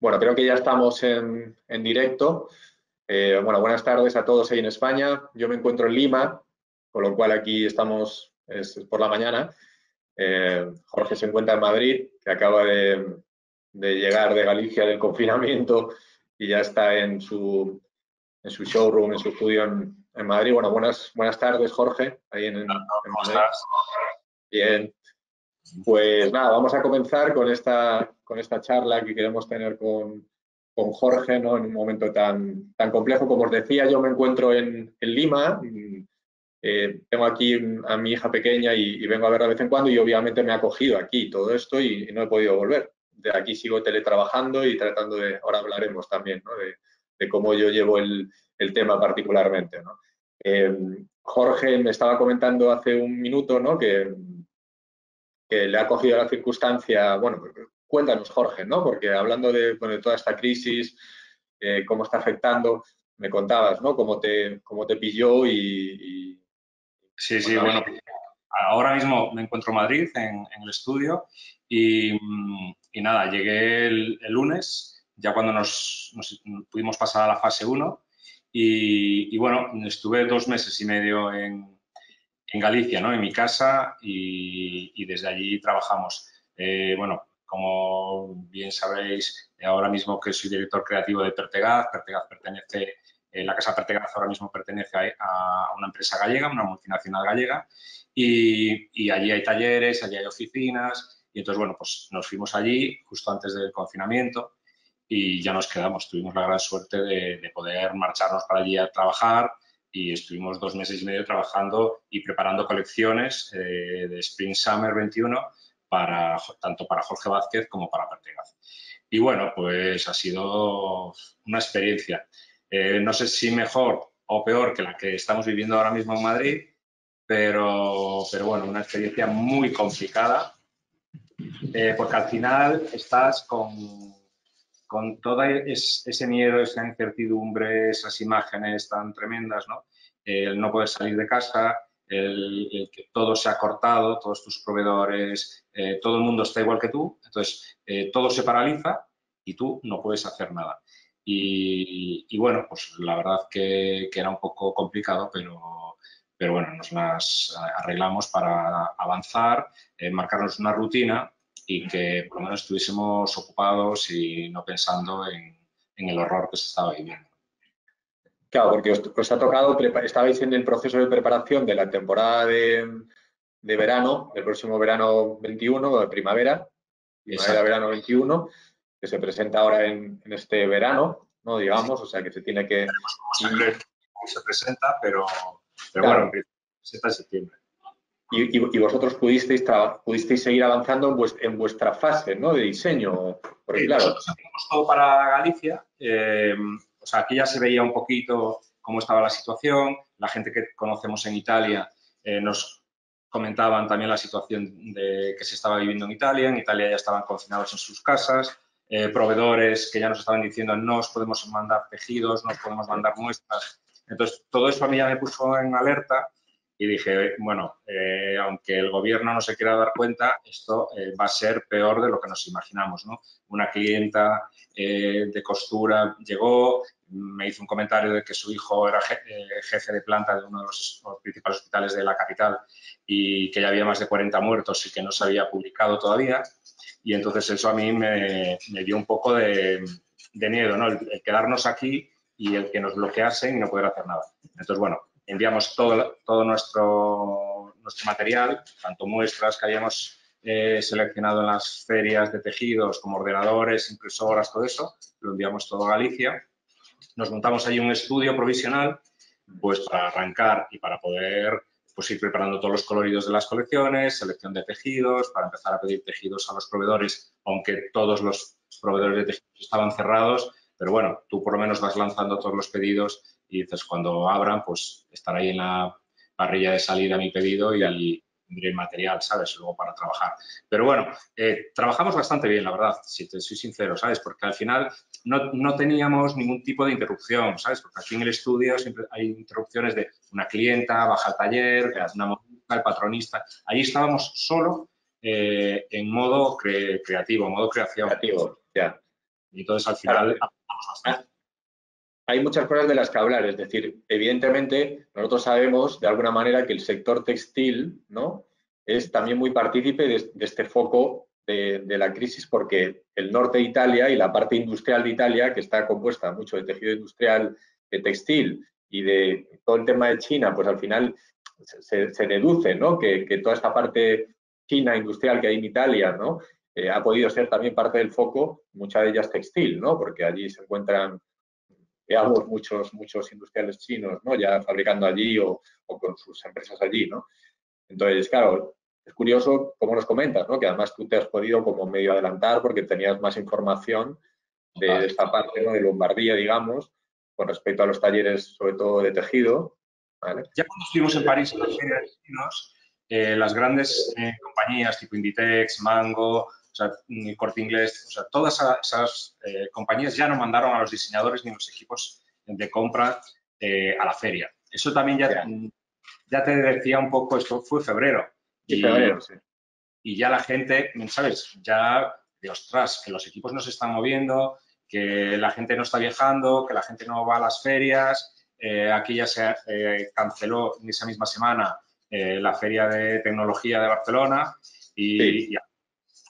Bueno, creo que ya estamos en, directo. Eh, bueno, buenas tardes a todos ahí en España. Yo me encuentro en Lima, con lo cual aquí estamos por la mañana. Eh, Jorge se encuentra en Madrid, que acaba de, llegar de Galicia del confinamiento y ya está en su, en su showroom, en su estudio en, Madrid. Bueno, buenas, buenas tardes, Jorge, ahí en, en Madrid. Bien, pues nada, vamos a comenzar con esta, con esta charla que queremos tener con, Jorge, ¿no? En un momento tan, tan complejo. Como os decía, yo me encuentro en, Lima. Eh, tengo aquí a mi hija pequeña y, vengo a verla de vez en cuando y obviamente me ha cogido aquí todo esto y, no he podido volver. De aquí sigo teletrabajando y tratando de, ahora hablaremos también, ¿no? de, cómo yo llevo el, tema particularmente. Eh, Jorge me estaba comentando hace un minuto ¿no? que que le ha cogido la circunstancia, bueno, cuéntanos Jorge, ¿no? Porque hablando de, toda esta crisis, eh, cómo está afectando, me contabas, ¿no? Cómo te, cómo te pilló y... sí, sí, bueno, ahora mismo me encuentro en Madrid, en, el estudio, y, nada, llegué el, lunes, ya cuando nos, pudimos pasar a la fase 1, y, y bueno, estuve dos meses y medio en, en Galicia, ¿no? en mi casa y, desde allí trabajamos. Eh, bueno, como bien sabréis, ahora mismo que soy director creativo de Pertegaz, Pertegaz pertenece, eh, la casa Pertegaz ahora mismo pertenece a, una empresa gallega, una multinacional gallega, y, allí hay talleres, allí hay oficinas, y entonces, bueno, pues nos fuimos allí justo antes del confinamiento y ya nos quedamos. Tuvimos la gran suerte de, de poder marcharnos para allí a trabajar, y estuvimos dos meses y medio trabajando y preparando colecciones eh, de Spring Summer 21 para, tanto para Jorge Vázquez como para Pertegaz. Y bueno, pues ha sido una experiencia. Eh, no sé si mejor o peor que la que estamos viviendo ahora mismo en Madrid, pero, pero bueno, una experiencia muy complicada, eh, porque al final estás con con todo ese miedo, esa incertidumbre, esas imágenes tan tremendas, ¿no? El no poder salir de casa, el, que todo se ha cortado, todos tus proveedores, eh, todo el mundo está igual que tú, entonces eh, todo se paraliza y tú no puedes hacer nada. Y, bueno, pues la verdad que, era un poco complicado, pero, pero bueno, nos las arreglamos para avanzar, eh, marcarnos una rutina y que por lo menos estuviésemos ocupados y no pensando en, el horror que se estaba viviendo. Claro, porque os, ha tocado, estabais en el proceso de preparación de la temporada de, verano, del próximo verano 21, de primavera, primavera-verano 21, que se presenta ahora en, este verano, ¿no? Digamos, o sea que se tiene que... se presenta, pero, pero bueno, se presenta en septiembre y, vosotros pudisteis, pudisteis seguir avanzando en vuestra, fase ¿no? de diseño. Porque, claro, nosotros hacemos todo para Galicia. Eh, o sea, aquí ya se veía un poquito cómo estaba la situación. La gente que conocemos en Italia eh, nos comentaban también la situación de que se estaba viviendo en Italia. En Italia ya estaban confinados en sus casas. Eh, proveedores que ya nos estaban diciendo no os podemos mandar tejidos, no os podemos mandar muestras. Entonces, todo eso a mí ya me puso en alerta y dije, bueno, eh, aunque el gobierno no se quiera dar cuenta, esto eh, va a ser peor de lo que nos imaginamos, ¿no? Una clienta eh, de costura llegó, me hizo un comentario de que su hijo era jefe de planta de uno de los principales hospitales de la capital y que ya había más de 40 muertos y que no se había publicado todavía. Y entonces eso a mí me, dio un poco de, miedo, ¿no? el quedarnos aquí y el que nos bloqueasen y no poder hacer nada. Entonces, bueno, enviamos todo, todo nuestro, nuestro material, tanto muestras que hayamos eh, seleccionado en las ferias de tejidos, como ordenadores, impresoras, todo eso, lo enviamos todo a Galicia. Nos montamos ahí un estudio provisional, pues para arrancar y para poder pues, ir preparando todos los coloridos de las colecciones, selección de tejidos, para empezar a pedir tejidos a los proveedores, aunque todos los proveedores de tejidos estaban cerrados, pero bueno, tú por lo menos vas lanzando todos los pedidos y dices, cuando abran, pues estará ahí en la parrilla de salida mi pedido y allí tendré el material, ¿sabes? Luego para trabajar. Pero bueno, eh, trabajamos bastante bien, la verdad, si te soy sincero, ¿sabes? Porque al final no, no, teníamos ningún tipo de interrupción, ¿sabes? Porque aquí en el estudio siempre hay interrupciones de una clienta, baja al taller, una modista, el patronista. Allí estábamos solo eh, en modo creativo, modo creación. Creativo, ya. Y entonces al final hay muchas cosas de las que hablar, es decir, evidentemente nosotros sabemos de alguna manera que el sector textil ¿no? es también muy partícipe de, este foco de, la crisis porque el norte de Italia y la parte industrial de Italia, que está compuesta mucho de tejido industrial de textil y de todo el tema de China, pues al final se, deduce ¿no? que, toda esta parte china industrial que hay en Italia ¿no? Eh, ha podido ser también parte del foco, muchas de ellas textil, ¿no? porque allí se encuentran veamos muchos, muchos industriales chinos, ¿no? Ya fabricando allí o, con sus empresas allí, ¿no? Entonces, claro, es curioso cómo nos comentas, ¿no? Que además tú te has podido como medio adelantar porque tenías más información de, esta parte, ¿no? De Lombardía, digamos, con respecto a los talleres, sobre todo de tejido, Ya cuando estuvimos en París en los chinos, eh, las grandes eh, compañías tipo Inditex, Mango, sea, ni Corte Inglés, o sea, todas esas eh, compañías ya no mandaron a los diseñadores ni los equipos de compra eh, a la feria. Eso también ya, ya te decía un poco, esto fue febrero. Y, febrero, sí. Y ya la gente, ¿sabes? Ya, de ostras, que los equipos no se están moviendo, que la gente no está viajando, que la gente no va a las ferias. Eh, aquí ya se canceló en esa misma semana la Feria de Tecnología de Barcelona y,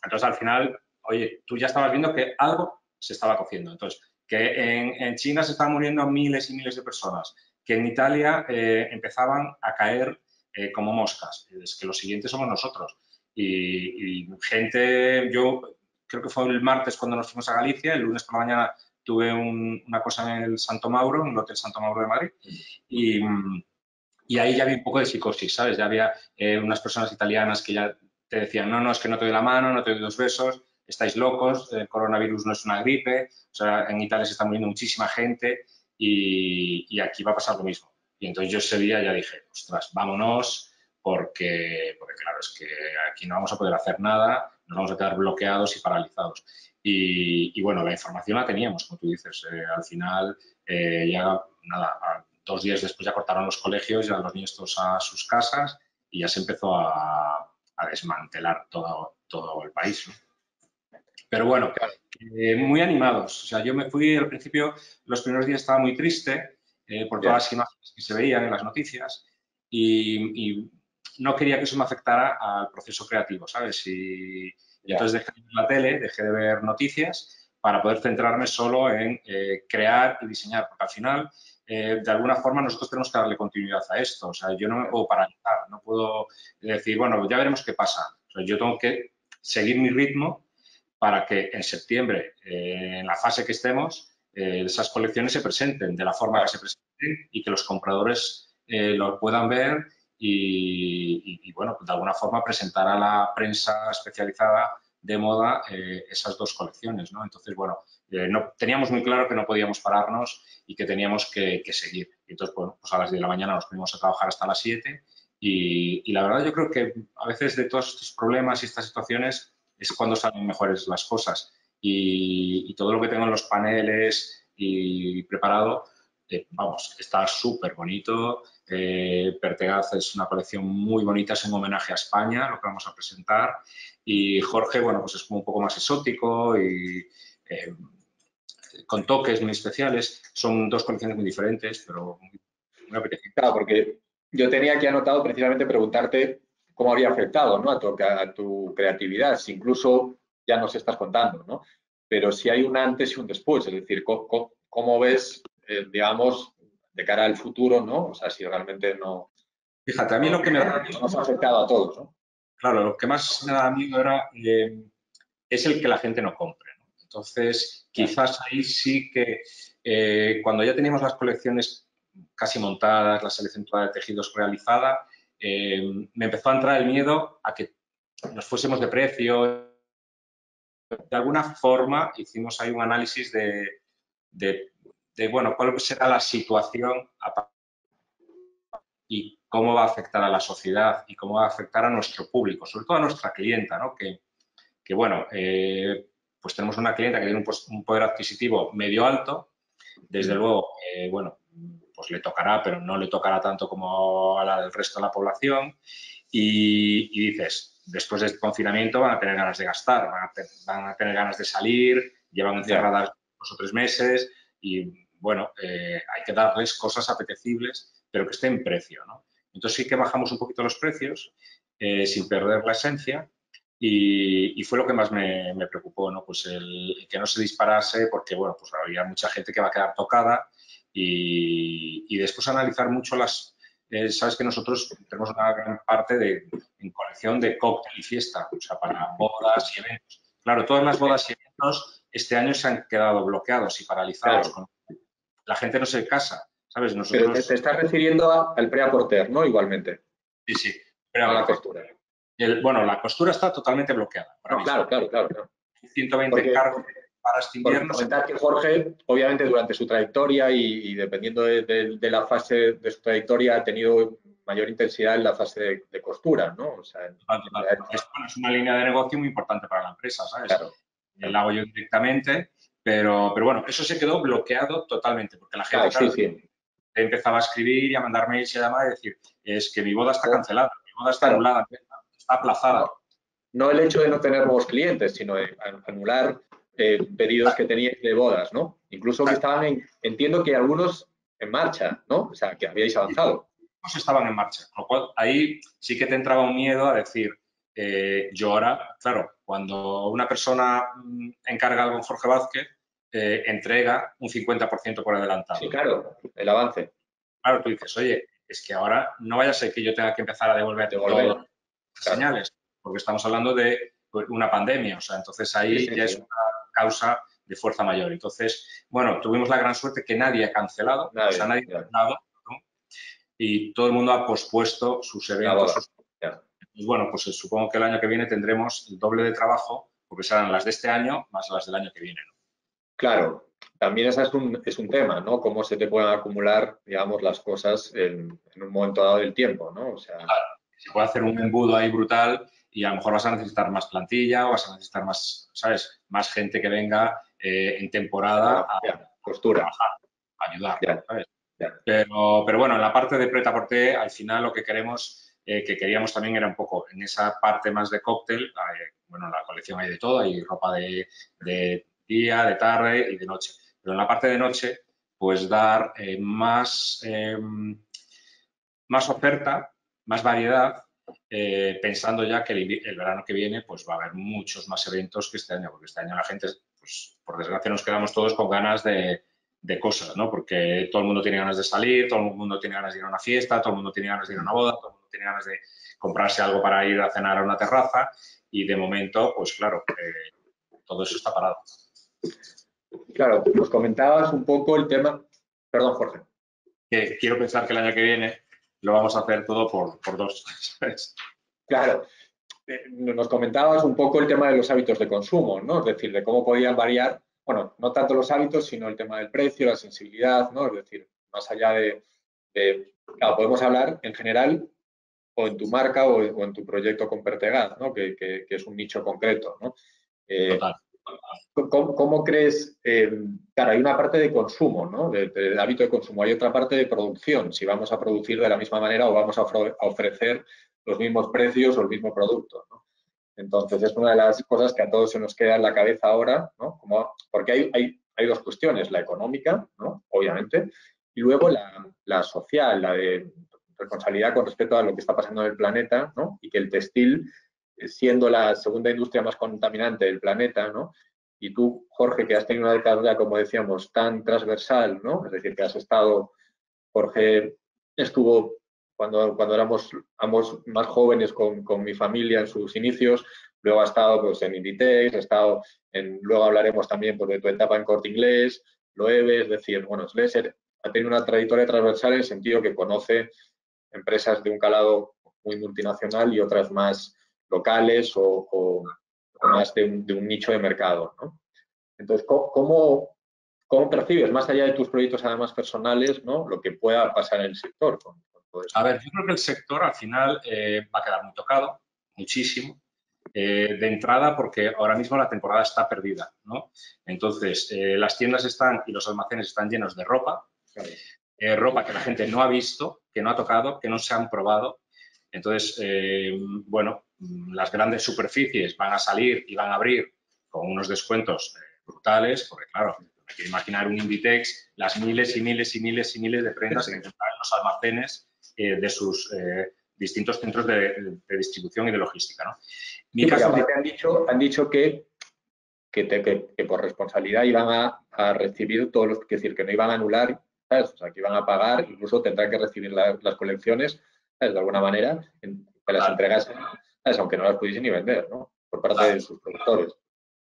entonces, al final, oye, tú ya estabas viendo que algo se estaba cociendo. Entonces, que en, China se estaban muriendo miles y miles de personas, que en Italia eh, empezaban a caer eh, como moscas. Es que los siguientes somos nosotros. Y, gente, yo creo que fue el martes cuando nos fuimos a Galicia, el lunes por la mañana tuve una cosa en el Santo Mauro, en el Hotel Santo Mauro de Madrid, y, ahí ya había un poco de psicosis, ¿sabes? Ya había eh, unas personas italianas que ya te decían, no, no, es que no te doy la mano, no te doy dos besos, estáis locos, el coronavirus no es una gripe, o sea, en Italia se está muriendo muchísima gente y, aquí va a pasar lo mismo. Y entonces yo ese día ya dije, ostras, vámonos, porque, porque claro, es que aquí no vamos a poder hacer nada, nos vamos a quedar bloqueados y paralizados. Y, bueno, la información la teníamos, como tú dices, eh, al final eh, ya, nada, dos días después ya cortaron los colegios, ya los niños todos a sus casas y ya se empezó a, a desmantelar todo, todo el país. Pero bueno, eh, muy animados. O sea, yo me fui al principio, los primeros días estaba muy triste eh, por todas las imágenes que se veían en las noticias y, no quería que eso me afectara al proceso creativo, ¿sabes? Y, entonces dejé de ver la tele, dejé de ver noticias para poder centrarme solo en eh, crear y diseñar, porque al final eh, de alguna forma nosotros tenemos que darle continuidad a esto. O sea, yo no me puedo paralizar, no puedo decir, bueno, ya veremos qué pasa. yo tengo que seguir mi ritmo para que en septiembre, eh, en la fase que estemos, eh, esas colecciones se presenten de la forma que se presenten y que los compradores lo puedan ver y, y, bueno, de alguna forma presentar a la prensa especializada de moda esas dos colecciones, ¿no? Entonces, bueno, eh, no, teníamos muy claro que no podíamos pararnos y que teníamos que, seguir. entonces, bueno, pues a las 10 de la mañana nos fuimos a trabajar hasta las 7 y, la verdad yo creo que a veces de todos estos problemas y estas situaciones es cuando salen mejores las cosas. Y, todo lo que tengo en los paneles y preparado, vamos, está súper bonito. Eh, Pertegaz es una colección muy bonita, es un homenaje a España, lo que vamos a presentar. Y Jorge, bueno, pues es como un poco más exótico y eh, con toques muy especiales. Son dos colecciones muy diferentes, pero muy, Claro, porque yo tenía aquí anotado precisamente preguntarte cómo había afectado ¿no? a, tu, a tu creatividad, incluso ya nos estás contando, ¿no? Pero si hay un antes y un después, es decir, cómo, ves, eh, digamos, de cara al futuro, ¿no? O sea, si realmente no... Fíjate, a mí lo que me Nos ha afectado a todos, ¿no? Claro, lo que más me da miedo era, eh, es el que la gente no compre. Entonces, quizás ahí sí que eh, cuando ya teníamos las colecciones casi montadas, la selección toda de tejidos realizada, eh, me empezó a entrar el miedo a que nos fuésemos de precio. De alguna forma hicimos ahí un análisis de, bueno, cuál será la situación y cómo va a afectar a la sociedad y cómo va a afectar a nuestro público, sobre todo a nuestra clienta, ¿no? Que, que bueno, eh, pues tenemos una clienta que tiene un, poder adquisitivo medio alto, desde luego, eh, bueno, pues le tocará, pero no le tocará tanto como al resto de la población. Y, dices, después de este confinamiento van a tener ganas de gastar, van a, tener ganas de salir, llevan encerradas dos o tres meses y, bueno, eh, hay que darles cosas apetecibles, pero que estén en precio, ¿no? Entonces sí que bajamos un poquito los precios eh, sin perder la esencia y, fue lo que más me, preocupó, ¿no? Pues el, que no se disparase porque, bueno, pues había mucha gente que va a quedar tocada y, después analizar mucho las... Eh, sabes que nosotros tenemos una gran parte de, en colección de cóctel y fiesta, o sea, para bodas y eventos. Claro, todas las bodas y eventos este año se han quedado bloqueados y paralizados. La gente no se casa, ¿sabes? Nosotros... Pero te, estás refiriendo al pre-aporter, ¿no? Igualmente. Sí, sí. A la costura bueno, la costura está totalmente bloqueada. claro, claro, claro, 120 carros para este invierno. Comentar que Jorge, obviamente, durante su trayectoria y, dependiendo de, la fase de su trayectoria, ha tenido mayor intensidad en la fase de, costura, ¿no? O sea, Es, una línea de negocio muy importante para la empresa, ¿sabes? La hago yo directamente, pero, pero bueno, eso se quedó bloqueado totalmente, porque la gente empezaba a escribir y a mandar mails y a llamar y decir, es que mi boda está cancelada, mi boda está anulada aplazada. No el hecho de no tener nuevos clientes, sino de anular eh, pedidos que teníais de bodas, ¿no? Incluso que estaban, en, entiendo que algunos en marcha, ¿no? O sea, que habíais avanzado. Pues estaban en marcha, con lo cual ahí sí que te entraba un miedo a decir, eh, yo ahora, claro, cuando una persona mm, encarga algo en Jorge Vázquez, eh, entrega un 50% por adelantado. Sí, claro, el avance. Claro, tú dices, oye, es que ahora no vaya a ser que yo tenga que empezar a devolver, devolver señales, porque estamos hablando de pues, una pandemia, o sea, entonces ahí ya es una causa de fuerza mayor. Entonces, bueno, tuvimos la gran suerte que nadie ha cancelado, o sea, nadie ha cancelado, y todo el mundo ha pospuesto sus eventos. Y bueno, pues supongo que el año que viene tendremos el doble de trabajo, porque serán las de este año más las del año que viene. Claro, también ese es un, es un tema, ¿no? Cómo se te pueden acumular, digamos, las cosas en, un momento dado del tiempo, ¿no? O sea, se puede hacer un embudo ahí brutal y a lo mejor vas a necesitar más plantilla o vas a necesitar más, ¿sabes? Más gente que venga eh, en temporada a, costura. a ayudar, Pero, pero bueno, en la parte de preta porté, al final lo que queremos, eh, que queríamos también era un poco en esa parte más de cóctel, eh, bueno, la colección hay de todo, hay ropa de, día, de tarde y de noche. Pero en la parte de noche, pues dar más, más oferta más variedad, eh, pensando ya que el, verano que viene pues va a haber muchos más eventos que este año, porque este año la gente, pues por desgracia nos quedamos todos con ganas de, cosas, ¿no? Porque todo el mundo tiene ganas de salir, todo el mundo tiene ganas de ir a una fiesta, todo el mundo tiene ganas de ir a una boda, todo el mundo tiene ganas de comprarse algo para ir a cenar a una terraza y de momento, pues claro, eh, todo eso está parado. Claro, nos comentabas un poco el tema, perdón Jorge. Que quiero pensar que el año que viene lo vamos a hacer todo por, por dos. Claro. Eh, nos comentabas un poco el tema de los hábitos de consumo, ¿no? Es decir, de cómo podían variar, bueno, no tanto los hábitos, sino el tema del precio, la sensibilidad, ¿no? Es decir, más allá de, claro, podemos hablar en general o en tu marca o, en tu proyecto con Pertegaz, ¿no? Que, que, es un nicho concreto, ¿no? Eh, Total. ¿Cómo, crees? Eh, claro, hay una parte de consumo, ¿no? De, hábito de consumo. Hay otra parte de producción, si vamos a producir de la misma manera o vamos a, ofrecer los mismos precios o el mismo producto, ¿no? Entonces, es una de las cosas que a todos se nos queda en la cabeza ahora, ¿no? Porque hay, dos cuestiones, la económica, ¿no? Obviamente, y luego la, la social, la de responsabilidad con respecto a lo que está pasando en el planeta, ¿no? Y que el textil siendo la segunda industria más contaminante del planeta, ¿no? Y tú, Jorge, que has tenido una carrera, como decíamos, tan transversal, ¿no? Es decir, que has estado, Jorge estuvo cuando, cuando éramos ambos más jóvenes con, con mi familia en sus inicios, luego ha estado pues, en Inditex, ha estado en, luego hablaremos también pues, de tu etapa en Corte Inglés, Loewe, es decir, bueno, Sleser ha tenido una trayectoria transversal en el sentido que conoce empresas de un calado muy multinacional y otras más locales o, más de un, nicho de mercado. ¿no? Entonces, ¿cómo, ¿cómo, percibes, más allá de tus proyectos además personales, ¿no? lo que pueda pasar en el sector? A ver, yo creo que el sector al final eh, va a quedar muy tocado, muchísimo. Eh, de entrada porque ahora mismo la temporada está perdida, ¿no? Entonces, eh, las tiendas están y los almacenes están llenos de ropa, ropa que la gente no ha visto, que no ha tocado, que no se han probado. Entonces, bueno, las grandes superficies van a salir y van a abrir con unos descuentos eh, brutales, porque claro, hay que imaginar un Inditex, las miles y miles y miles y miles de prendas que encuentran en los almacenes eh, de sus eh, distintos centros de, distribución y de logística. ¿no? Mi caso, han dicho, han dicho que, que, por responsabilidad iban a, recibir todos los, que decir, que no iban a anular, O sea, que iban a pagar, incluso tendrán que recibir las colecciones, de alguna manera, que las aunque no las pudiesen ni vender, ¿no? Por parte de sus productores.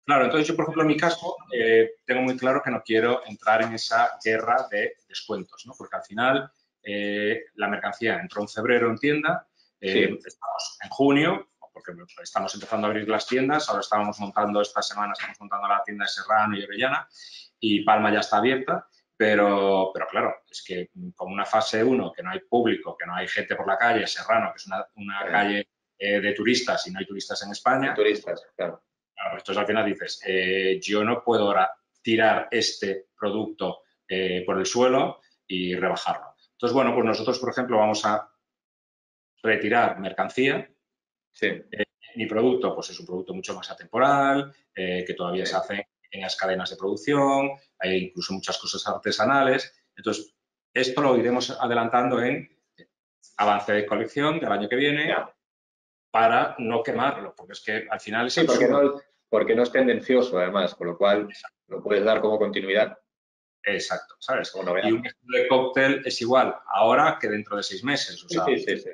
Claro, entonces yo, por ejemplo, en mi caso, eh, tengo muy claro que no quiero entrar en esa guerra de descuentos, ¿no? Porque al final eh, la mercancía entró en febrero en tienda, eh, estamos en junio, porque estamos empezando a abrir las tiendas, ahora estamos montando esta semana, estamos montando la tienda de Serrano y Orellana y Palma ya está abierta, pero, pero claro, es que como una fase 1, que no hay público, que no hay gente por la calle, Serrano, que es una, una calle de turistas y no hay turistas en España. turistas, claro Claro, entonces al final dices, eh, yo no puedo ahora tirar este producto eh, por el suelo y rebajarlo. Entonces, bueno, pues nosotros, por ejemplo, vamos a retirar mercancía. Sí. Eh, mi producto, pues es un producto mucho más atemporal, que todavía se hace en pequeñas cadenas de producción, hay incluso muchas cosas artesanales. Entonces, esto lo iremos adelantando en avance de colección del año que viene, para no quemarlo, porque es que al final... sí, porque no, porque no es tendencioso además, con lo cual lo puedes dar como continuidad. Exacto, ¿sabes? y un de cóctel es igual ahora que dentro de seis meses. O sea, sí, sí, sí.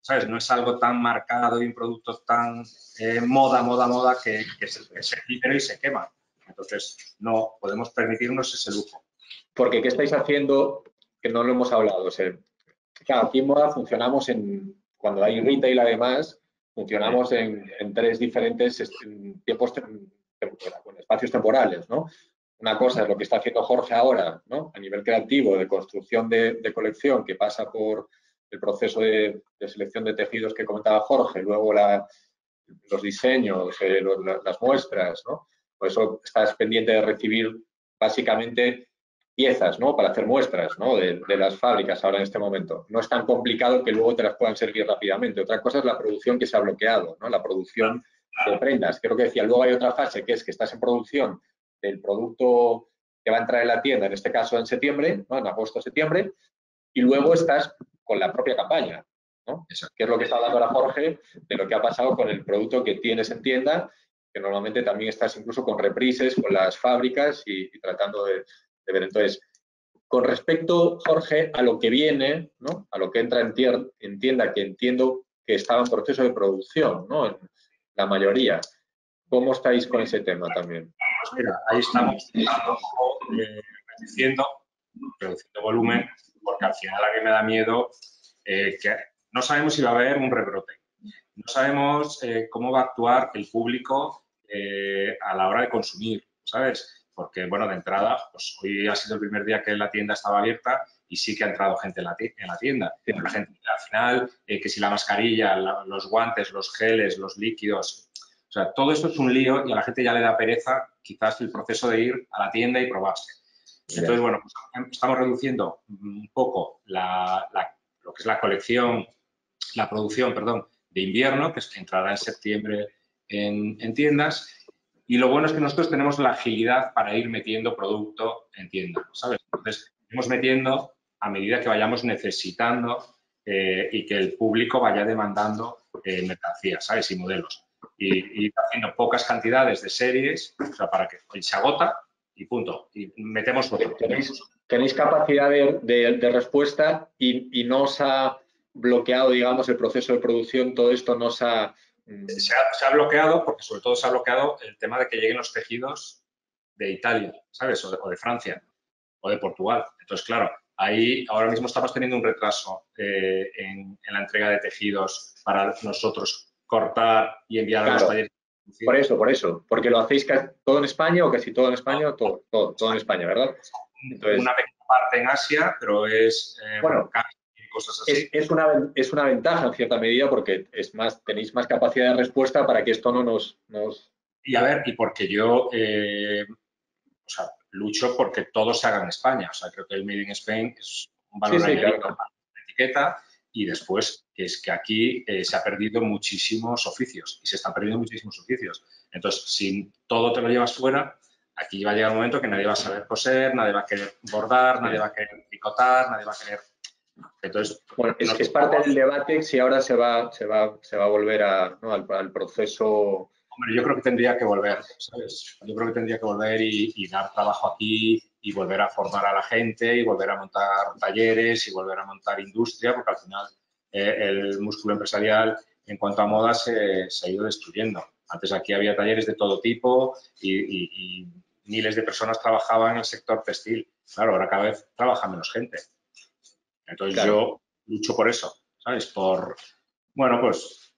¿Sabes? No es algo tan marcado y un producto tan eh, moda, moda, moda que, se, que y se quema. Entonces, no podemos permitirnos ese lujo. Porque, ¿qué estáis haciendo? Que no lo hemos hablado. O sea, claro, aquí en moda funcionamos en, cuando hay retail además, funcionamos en, tres diferentes tiempos, espacios temporales, ¿no? Una cosa es lo que está haciendo Jorge ahora, ¿no? A nivel creativo, de construcción de, colección, que pasa por el proceso de, selección de tejidos que comentaba Jorge, luego los diseños, eh, las muestras, ¿no? Por eso estás pendiente de recibir básicamente piezas, ¿no? Para hacer muestras, ¿no? De, las fábricas ahora en este momento. No es tan complicado que luego te las puedan servir rápidamente. Otra cosa es la producción que se ha bloqueado, ¿no? La producción de prendas. Creo que decía, luego hay otra fase que es que estás en producción del producto que va a entrar en la tienda, en este caso en septiembre, ¿no? En agosto, septiembre, y luego estás con la propia campaña, ¿no? Que es lo que está hablando ahora Jorge de lo que ha pasado con el producto que tienes en tienda, que normalmente también estás incluso con reprises, con las fábricas y tratando de, entonces, con respecto, Jorge, a lo que viene, ¿no? a lo que entra en, tienda, que entiendo que estaba en proceso de producción, ¿no? En la mayoría. ¿Cómo estáis con ese tema también? Pues mira, ahí estamos eh, reduciendo, reduciendo volumen, porque al final a mí me da miedo eh, que no sabemos si va a haber un rebrote. No sabemos eh, cómo va a actuar el público a la hora de consumir, ¿sabes? Porque, bueno, de entrada, pues hoy ha sido el primer día que la tienda estaba abierta y sí que ha entrado gente en la, tienda. La gente, al final, eh, que si la mascarilla, los guantes, los geles, los líquidos, o sea, todo esto es un lío y a la gente ya le da pereza quizás el proceso de ir a la tienda y probarse. Entonces, bueno, pues estamos reduciendo un poco lo que es la colección, la producción, perdón, de invierno, que entrará en septiembre en, en tiendas y lo bueno es que nosotros tenemos la agilidad para ir metiendo producto en tienda, ¿sabes? Entonces, iremos metiendo a medida que vayamos necesitando eh, y que el público vaya demandando eh, mercancías, ¿sabes? Y modelos. Y, haciendo pocas cantidades de series, o sea, para que se agota y punto. Y metemos otro. ¿Tenéis, capacidad de, respuesta y, y, no os ha bloqueado, digamos, el proceso de producción, todo esto no os ha Mm. Se ha, bloqueado porque sobre todo se ha bloqueado el tema de que lleguen los tejidos de Italia, ¿sabes? O de, Francia o de Portugal. Entonces, claro, ahí ahora mismo estamos teniendo un retraso eh, en, la entrega de tejidos para nosotros cortar y enviar a los talleres. Por eso, por eso, porque lo hacéis todo en España o casi todo en España o todo, todo, en España, ¿verdad? una pequeña parte en Asia, pero es eh, bueno, es, una, es una ventaja en cierta medida porque es más, tenéis más capacidad de respuesta para que esto no nos... nos... Y a ver, y porque yo eh, o sea, lucho porque todo se haga en España. O sea, creo que el Made in Spain es un valor sí, añadido para la etiqueta y después es que aquí eh, se ha perdido muchísimos oficios y se están perdiendo muchísimos oficios. Entonces, si todo te lo llevas fuera, aquí va a llegar un momento que nadie va a saber coser, nadie va a querer bordar, nadie va a querer picotar, nadie va a querer... Entonces, bueno, es, es parte del debate si ahora se va, se va, se va a volver a, al, proceso... Hombre, yo creo que tendría que volver, ¿sabes? Yo creo que tendría que volver y, dar trabajo aquí y volver a formar a la gente y volver a montar talleres y volver a montar industria, porque al final eh, el músculo empresarial en cuanto a moda se, ha ido destruyendo. Antes aquí había talleres de todo tipo y, miles de personas trabajaban en el sector textil. Claro, ahora cada vez trabaja menos gente. Entonces yo lucho por eso, ¿sabes? Por, bueno, pues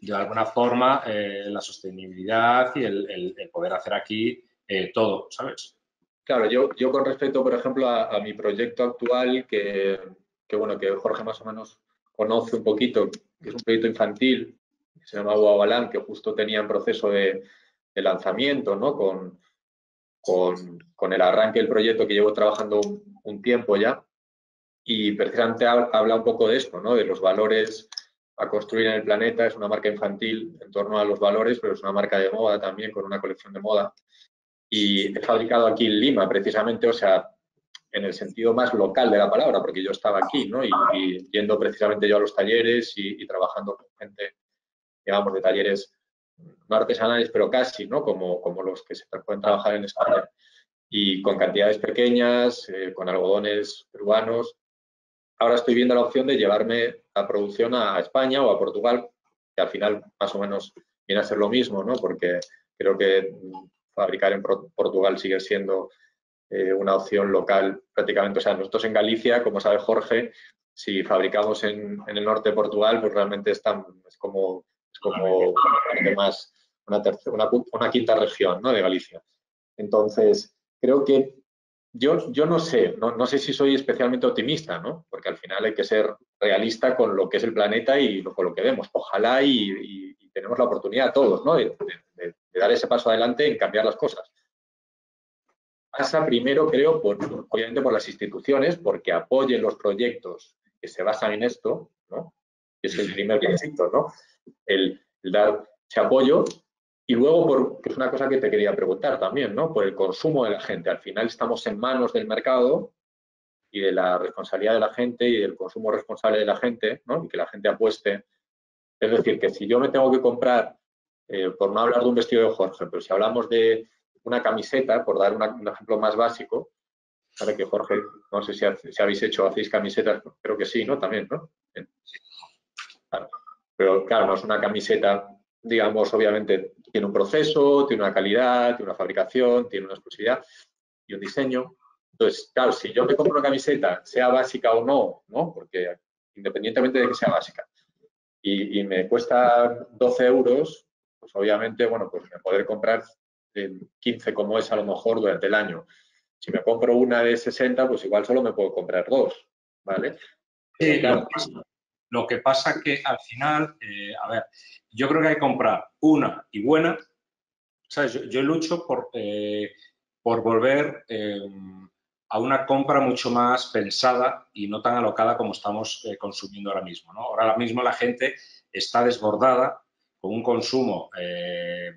de alguna forma eh, la sostenibilidad y el, poder hacer aquí eh, todo, ¿sabes? Claro, yo, yo con respecto, por ejemplo, a, mi proyecto actual, que, que, bueno, que Jorge más o menos conoce un poquito, que es un proyecto infantil, que se llama Guabalán, que justo tenía en proceso de, lanzamiento, ¿no? Con, con, el arranque del proyecto que llevo trabajando un, tiempo ya. Y precisamente habla un poco de esto, ¿no? De los valores a construir en el planeta. Es una marca infantil en torno a los valores, pero es una marca de moda también, con una colección de moda. Y he fabricado aquí en Lima, precisamente, o sea, en el sentido más local de la palabra, porque yo estaba aquí, ¿no? Y, yendo precisamente yo a los talleres y, trabajando con gente, digamos, de talleres no artesanales, pero casi, ¿no? Como, como los que se pueden trabajar en España. Y con cantidades pequeñas, eh, con algodones peruanos. Ahora estoy viendo la opción de llevarme la producción a, España o a Portugal, que al final más o menos viene a ser lo mismo, ¿no? Porque creo que fabricar en Portugal sigue siendo eh, una opción local prácticamente. O sea, nosotros en Galicia, como sabe Jorge, si fabricamos en, el norte de Portugal, pues realmente es, es como, es como más una, una, quinta región ¿no? de Galicia. Entonces, creo que yo, yo no sé, no, no, sé si soy especialmente optimista, ¿no? porque al final hay que ser realista con lo que es el planeta y con lo que vemos. Ojalá y, tenemos la oportunidad todos ¿no? de, dar ese paso adelante en cambiar las cosas pasa primero, creo, por, obviamente por las instituciones, porque apoyen los proyectos que se basan en esto, ¿no? es el primer principio, ¿no? El, dar ese apoyo. Y luego, por, que es una cosa que te quería preguntar también, ¿no? Por el consumo de la gente. Al final estamos en manos del mercado y de la responsabilidad de la gente y del consumo responsable de la gente, ¿no? Y que la gente apueste. Es decir, que si yo me tengo que comprar, eh, por no hablar de un vestido de Jorge, pero si hablamos de una camiseta, por dar un ejemplo más básico, sabe que Jorge, no sé si, habéis hecho, hacéis camisetas, creo que sí, ¿no? También, ¿no? Pero claro, no es una camiseta, digamos, obviamente tiene un proceso, tiene una calidad, tiene una fabricación, tiene una exclusividad y un diseño. Entonces, claro, si yo me compro una camiseta, sea básica o no, ¿no? Porque independientemente de que sea básica, y, y me cuesta 12 euros, pues obviamente, bueno, pues me podré comprar 15 como es a lo mejor durante el año. Si me compro una de 60, pues igual solo me puedo comprar dos, ¿vale? Lo, que pasa, que al final, eh, a ver, yo creo que hay que comprar una y buena. ¿Sabes? Yo, lucho por, eh, por volver eh, a una compra mucho más pensada y no tan alocada como estamos consumiendo ahora mismo. ¿no? Ahora mismo la gente está desbordada con un consumo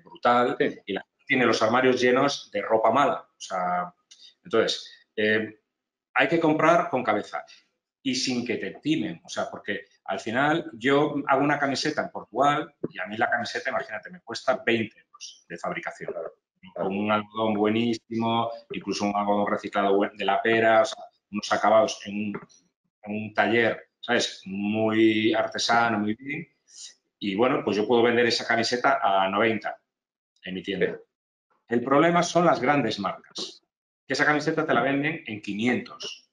brutal y la tiene los armarios llenos de ropa mala. O sea, entonces, hay que comprar con cabeza y sin que te timen. O sea, porque al final yo hago una camiseta en Portugal y a mí la camiseta, imagínate, me cuesta 20 euros de fabricación. Con un algodón buenísimo, incluso un algodón reciclado de la pera, o sea, unos acabados en un, taller, ¿sabes? Muy artesano, muy bien. Y bueno, pues yo puedo vender esa camiseta a 90 en mi tienda. El problema son las grandes marcas, que esa camiseta te la venden en 500.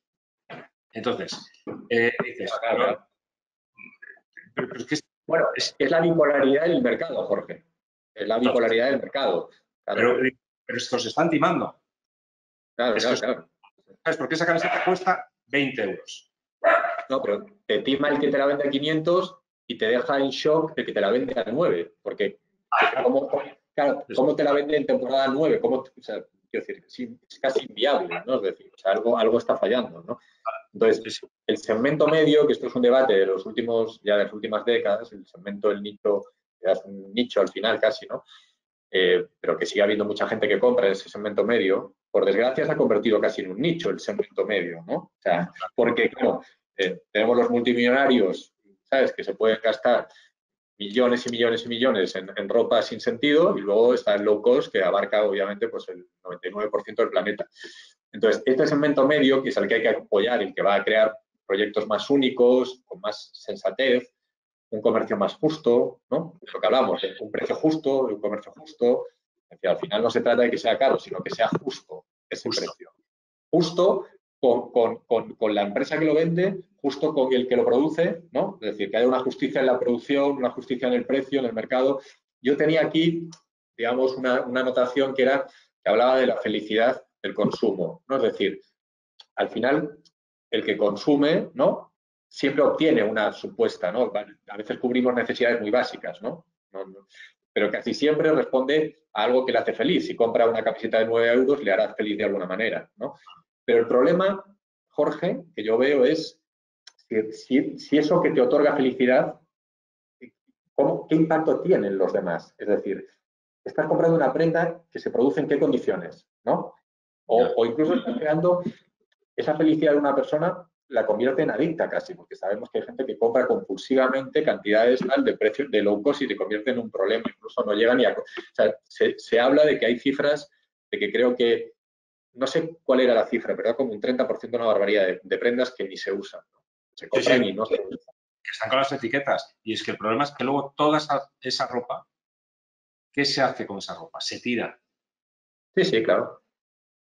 Entonces, eh, dices, bueno, es, la bipolaridad del mercado, Jorge. Es la bipolaridad del mercado. Pero, estos se están timando. Claro, claro, claro. ¿Sabes? Porque esa camiseta cuesta 20 euros. No, pero te tima el que te la vende a 500 y te deja en shock el que te la vende a 9. Porque, como, Claro, ¿cómo te la vende en temporada 9? ¿Cómo, o sea, quiero decir, es casi inviable, ¿no? Es decir, o sea, algo, algo está fallando, ¿no? Entonces, el segmento medio, que esto es un debate de los últimos, ya de las últimas décadas, el segmento del nicho, es un nicho al final casi, ¿no? eh, pero que sigue habiendo mucha gente que compra en ese segmento medio, por desgracia se ha convertido casi en un nicho el segmento medio, ¿no? O sea, porque, claro, eh, tenemos los multimillonarios, ¿sabes?, que se pueden gastar millones y millones y millones en, ropa sin sentido y luego está el low cost que abarca obviamente pues el 99% del planeta. Entonces, este segmento medio, que es el que hay que apoyar y que va a crear proyectos más únicos, con más sensatez, un comercio más justo, ¿no? lo que hablamos, un precio justo, un comercio justo. al final no se trata de que sea caro, sino que sea justo ese precio. Justo con, la empresa que lo vende, justo con el que lo produce, ¿no? Es decir, que haya una justicia en la producción, una justicia en el precio, en el mercado. Yo tenía aquí, digamos, una, una anotación que era que hablaba de la felicidad del consumo, ¿no? Es decir, al final, el que consume, ¿no? Siempre obtiene una supuesta, ¿no? A veces cubrimos necesidades muy básicas, ¿no? Pero casi siempre responde a algo que le hace feliz. Si compra una camiseta de 9 euros, le hará feliz de alguna manera, ¿no? Pero el problema, Jorge, que yo veo es si, eso que te otorga felicidad, ¿qué impacto tienen los demás? Es decir, estás comprando una prenda que se produce en qué condiciones, ¿no? O, incluso estás creando esa felicidad de una persona la convierte en adicta casi, porque sabemos que hay gente que compra compulsivamente cantidades de precios de low cost y te convierte en un problema, incluso no llega ni a... O sea, se, se habla de que hay cifras de que creo que no sé cuál era la cifra, pero era como un 30% una barbaridad de, prendas que ni se usan. Se compran y no se usan. Que están con las etiquetas. Y es que el problema es que luego toda esa, ropa, ¿qué se hace con esa ropa? Se tira. Sí, sí, claro.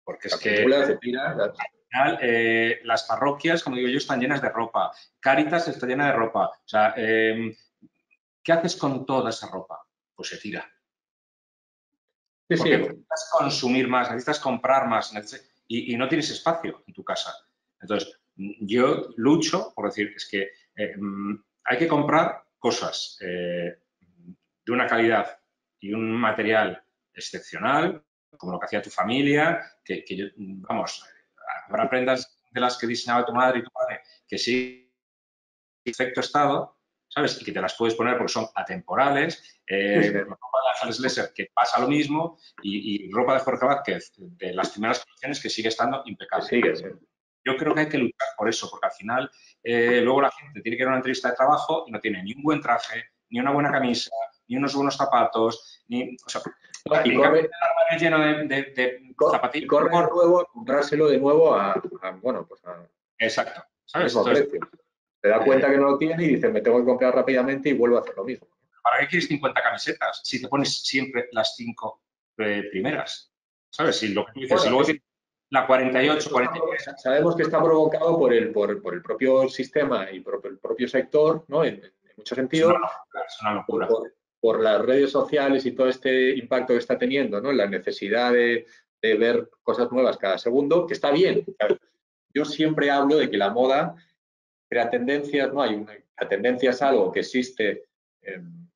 Porque es que se tira, al final, eh, las parroquias, como digo yo, están llenas de ropa. Caritas está llena de ropa. O sea, em, ¿qué haces con toda esa ropa? Pues se tira. Necesitas consumir más, necesitas comprar más y, no tienes espacio en tu casa. Entonces, yo lucho por decir, es que eh, mm, hay que comprar cosas eh, de una calidad y un material excepcional, como lo que hacía tu familia, que, yo, vamos, habrá prendas de las que diseñaba tu madre y tu padre que sí perfecto estado, ¿sabes? Y que te las puedes poner porque son atemporales. Eh, ropa de Ángeles Lesser, que pasa lo mismo, y, ropa de Jorge Vázquez, de las primeras colecciones, que sigue estando impecable. Yo creo que hay que luchar por eso, porque al final eh, luego la gente tiene que ir a una entrevista de trabajo y no tiene ni un buen traje, ni una buena camisa, ni unos buenos zapatos, ni... O sea, y corre, lleno de, de, zapatillas. Y corre de nuevo a comprárselo de nuevo a, bueno, pues a... Exacto. ¿sabes? Se da cuenta que no lo tiene y dice, me tengo que comprar rápidamente y vuelvo a hacer lo mismo. ¿Para qué quieres 50 camisetas si te pones siempre las cinco eh, primeras? ¿Sabes? Si lo que tú dices, luego la 48, 49. Sabemos que está provocado por el, por, el propio sistema y por el propio sector, ¿no? En, muchos sentidos. Es una locura. Por, las redes sociales y todo este impacto que está teniendo, ¿no? La necesidad de, de ver cosas nuevas cada segundo, que está bien. Yo siempre hablo de que la moda crea tendencias, ¿no? Hay una, la tendencia es algo que existe,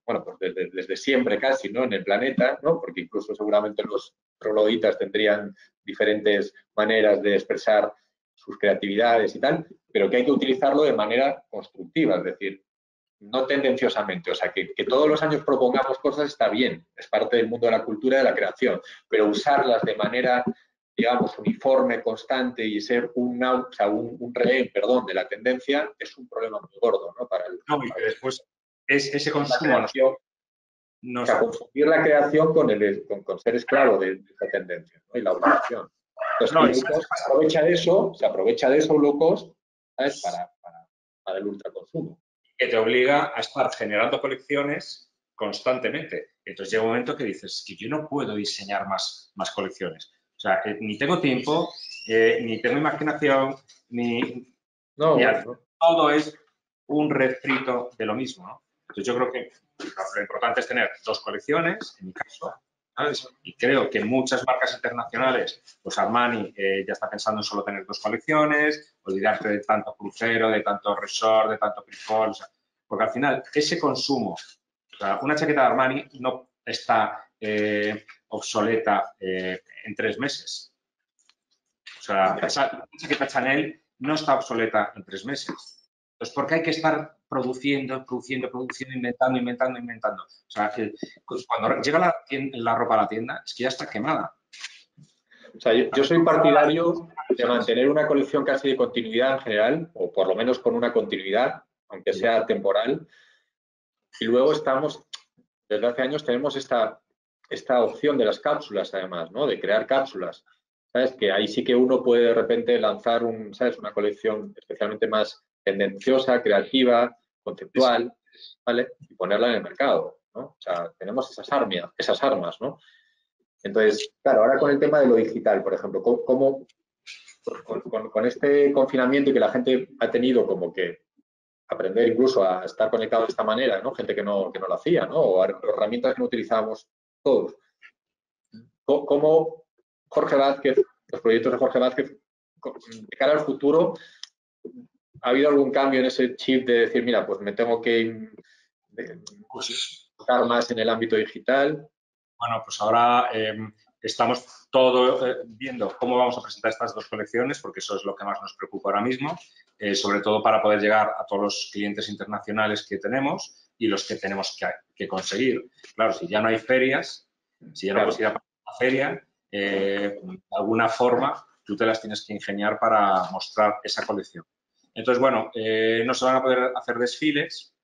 bueno, pues desde, siempre casi, ¿no? En el planeta, ¿no? Porque incluso seguramente los trogloditas tendrían diferentes maneras de expresar sus creatividades y tal, pero que hay que utilizarlo de manera constructiva, es decir, no tendenciosamente. O sea, que, que, todos los años propongamos cosas está bien, es parte del mundo de la cultura y de la creación, pero usarlas de manera digamos, uniforme, constante y ser un, o sea, un, rehén, perdón, de la tendencia, es un problema muy gordo, ¿no? Para el, no, y después es, ese consumo no, o sea, confundir la creación con, el, con, ser esclavo de, esa tendencia ¿no? y la obligación. Entonces, se aprovecha de eso, se aprovecha de eso low cost, ¿sabes? Para, para, para el ultraconsumo. Que te obliga a estar generando colecciones constantemente. Entonces llega un momento que dices que yo no puedo diseñar más, más colecciones. O sea, ni tengo tiempo, eh, ni tengo imaginación, ni... No, Todo es un refrito de lo mismo, ¿no? Entonces yo creo que lo importante es tener dos colecciones, en mi caso, ¿sabes? Y creo que muchas marcas internacionales, pues Armani eh, ya está pensando en solo tener dos colecciones, olvidarte de tanto crucero, de tanto resort, de tanto free porque al final ese consumo, o sea, una chaqueta de Armani no está eh, obsoleta eh, en tres meses. O sea, esa chaqueta Chanel no está obsoleta en tres meses. Entonces, ¿por qué hay que estar produciendo, produciendo, produciendo, inventando, inventando, inventando. O sea, que cuando llega la, la ropa a la tienda, es que ya está quemada. O sea, yo, soy partidario de mantener una colección casi de continuidad en general, o por lo menos con una continuidad, aunque sea temporal. Y luego estamos, desde hace años tenemos esta, esta opción de las cápsulas, además, ¿no? De crear cápsulas. ¿Sabes? Que ahí sí que uno puede de repente lanzar un, ¿sabes? una colección especialmente más tendenciosa, creativa, conceptual, ¿vale? Y ponerla en el mercado, ¿no? O sea, tenemos esas armas, ¿no? Entonces, claro, ahora con el tema de lo digital, por ejemplo, ¿cómo, con, este confinamiento y que la gente ha tenido como que aprender incluso a estar conectado de esta manera, ¿no? Gente que no, que no lo hacía, ¿no? O herramientas que no utilizábamos todos. ¿Cómo Jorge Vázquez, los proyectos de Jorge Vázquez, de cara al futuro, ha habido algún cambio en ese chip de decir, mira, pues me tengo que pues, más en el ámbito digital? Bueno, pues ahora em, estamos todo eh, viendo cómo vamos a presentar estas dos colecciones, porque eso es lo que más nos preocupa ahora mismo, eh, sobre todo para poder llegar a todos los clientes internacionales que tenemos y los que tenemos que, conseguir. Claro, si ya no hay ferias, si ya no puedes ir a la feria, eh, de alguna forma tú te las tienes que ingeniar para mostrar esa colección. Entonces, bueno, no se van a poder hacer desfiles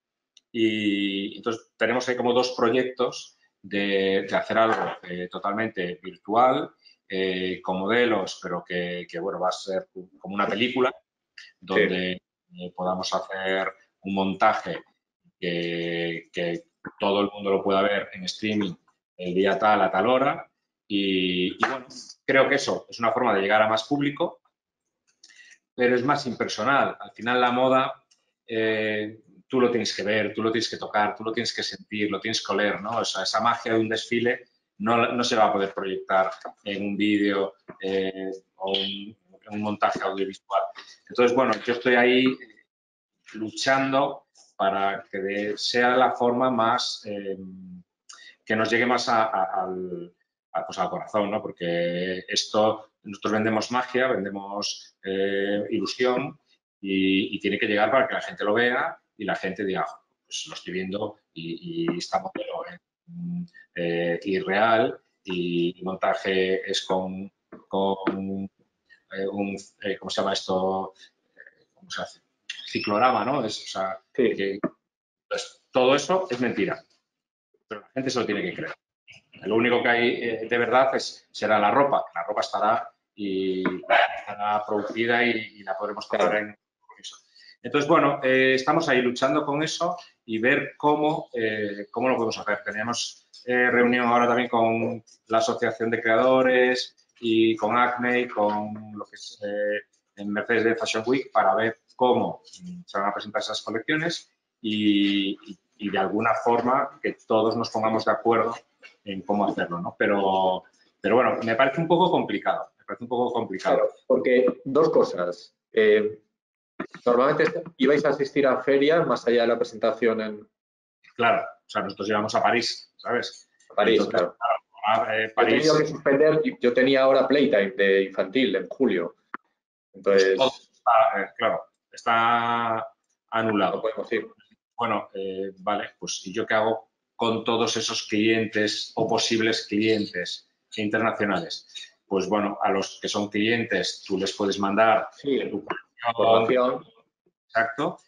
y entonces tenemos ahí como dos proyectos de, hacer algo eh, totalmente virtual, eh, con modelos, pero que, bueno, va a ser como una película, donde eh, podamos hacer un montaje que, todo el mundo lo pueda ver en streaming el día tal a tal hora. Y, bueno, creo que eso es una forma de llegar a más público, pero es más impersonal. Al final la moda tú lo tienes que ver, tú lo tienes que tocar, tú lo tienes que sentir, lo tienes que oler, ¿no? O esa magia de un desfile no, se va a poder proyectar en un vídeo eh, o en un montaje audiovisual. Entonces, bueno, yo estoy ahí luchando para que sea la forma más eh, que nos llegue más al, pues al corazón, ¿no? Porque esto, nosotros vendemos magia, vendemos eh, ilusión y, tiene que llegar para que la gente lo vea y la gente diga, pues lo estoy viendo y, y está modelo eh, irreal y el montaje es con, con eh, un, eh, ¿cómo se llama esto? ¿Cómo se hace? Ciclorama, ¿no? Es, o sea, pues, todo eso es mentira, pero la gente se lo tiene que creer. Lo único que hay de verdad es, será la ropa, la ropa estará y estará producida y, la podremos comprar en, entonces, bueno, eh, estamos ahí luchando con eso y ver cómo, eh, cómo lo podemos hacer. Tenemos eh, reunión ahora también con la Asociación de Creadores y con ACME y con lo que es en Mercedes de Fashion Week para ver cómo se van a presentar esas colecciones y, de alguna forma que todos nos pongamos de acuerdo en cómo hacerlo, ¿no? Pero, pero bueno, me parece un poco complicado, parece un poco complicado. Claro, porque dos cosas. Normalmente ibais a asistir a ferias más allá de la presentación en... Claro, o sea, nosotros íbamos a París, ¿sabes? A París, claro. Eh, Yo que suspender, yo tenía ahora Playtime de infantil en julio. Entonces... está, eh, claro, está anulado. No podemos ir. Bueno, eh, vale, pues ¿y yo qué hago con todos esos clientes o posibles clientes internacionales? Pues bueno, a los que son clientes tú les puedes mandar sí. tu Formación. Exacto.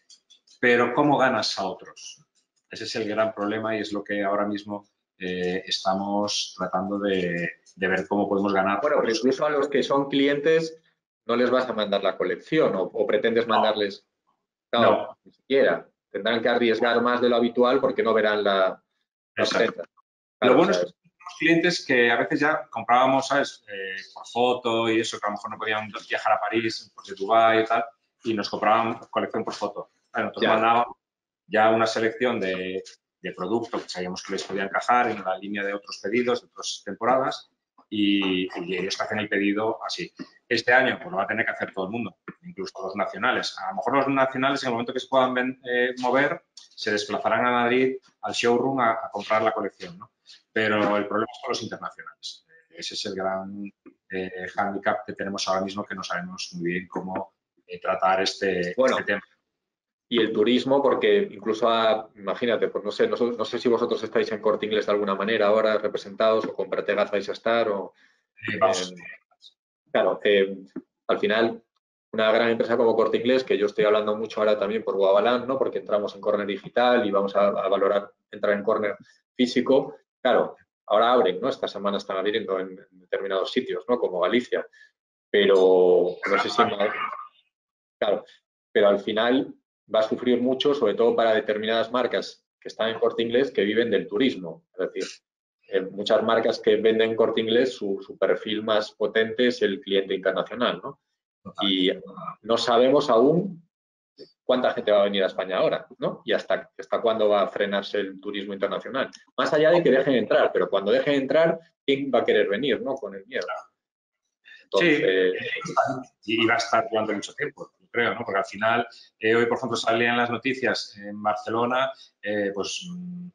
Pero ¿cómo ganas a otros? Ese es el gran problema y es lo que ahora mismo eh, estamos tratando de, ver cómo podemos ganar. Bueno, pero incluso a los que son clientes no les vas a mandar la colección o, pretendes mandarles. No, ni siquiera. Tendrán que arriesgar más de lo habitual porque no verán la, lo bueno es que clientes que a veces ya comprábamos, ¿sabes? Eh, por foto y eso, que a lo mejor no podían viajar a París, por de Dubái y tal, y nos compraban colección por foto. nosotros mandábamos ya una selección de, productos que sabíamos que les podía encajar en la línea de otros pedidos, de otras temporadas, y, ellos hacen el pedido así. Este año pues lo va a tener que hacer todo el mundo, incluso los nacionales. A lo mejor los nacionales en el momento que se puedan eh, mover se desplazarán a Madrid al showroom a, a comprar la colección, ¿no? Pero el problema son los internacionales. Ese es el gran eh, handicap que tenemos ahora mismo que no sabemos muy bien cómo eh, tratar este, bueno, este tema. y el turismo, porque incluso, imagínate, pues no sé, no, no, sé si vosotros estáis en Corte Inglés de alguna manera ahora representados o con Prategas vais a estar o... Eh, claro, eh, al final, una gran empresa como Corte Inglés, que yo estoy hablando mucho ahora también por Guabalán, ¿no? porque entramos en corner digital y vamos a, valorar entrar en corner físico, claro, ahora abren, ¿no? Esta semana están abriendo en, determinados sitios, ¿no? Como Galicia, pero no sé si... Claro, pero al final va a sufrir mucho, sobre todo para determinadas marcas que están en corte inglés que viven del turismo. Es decir, eh, muchas marcas que venden corte inglés, su, perfil más potente es el cliente internacional, ¿no? Y no sabemos aún cuánta gente va a venir a España ahora, ¿no? Y hasta, hasta cuándo va a frenarse el turismo internacional. Más allá de que dejen entrar, pero cuando dejen entrar, ¿quién va a querer venir, ¿no? Con el miedo. sí, y va a estar durante mucho tiempo creo, ¿no? Porque al final, eh, hoy, por ejemplo, salían las noticias en Barcelona, eh, pues mm,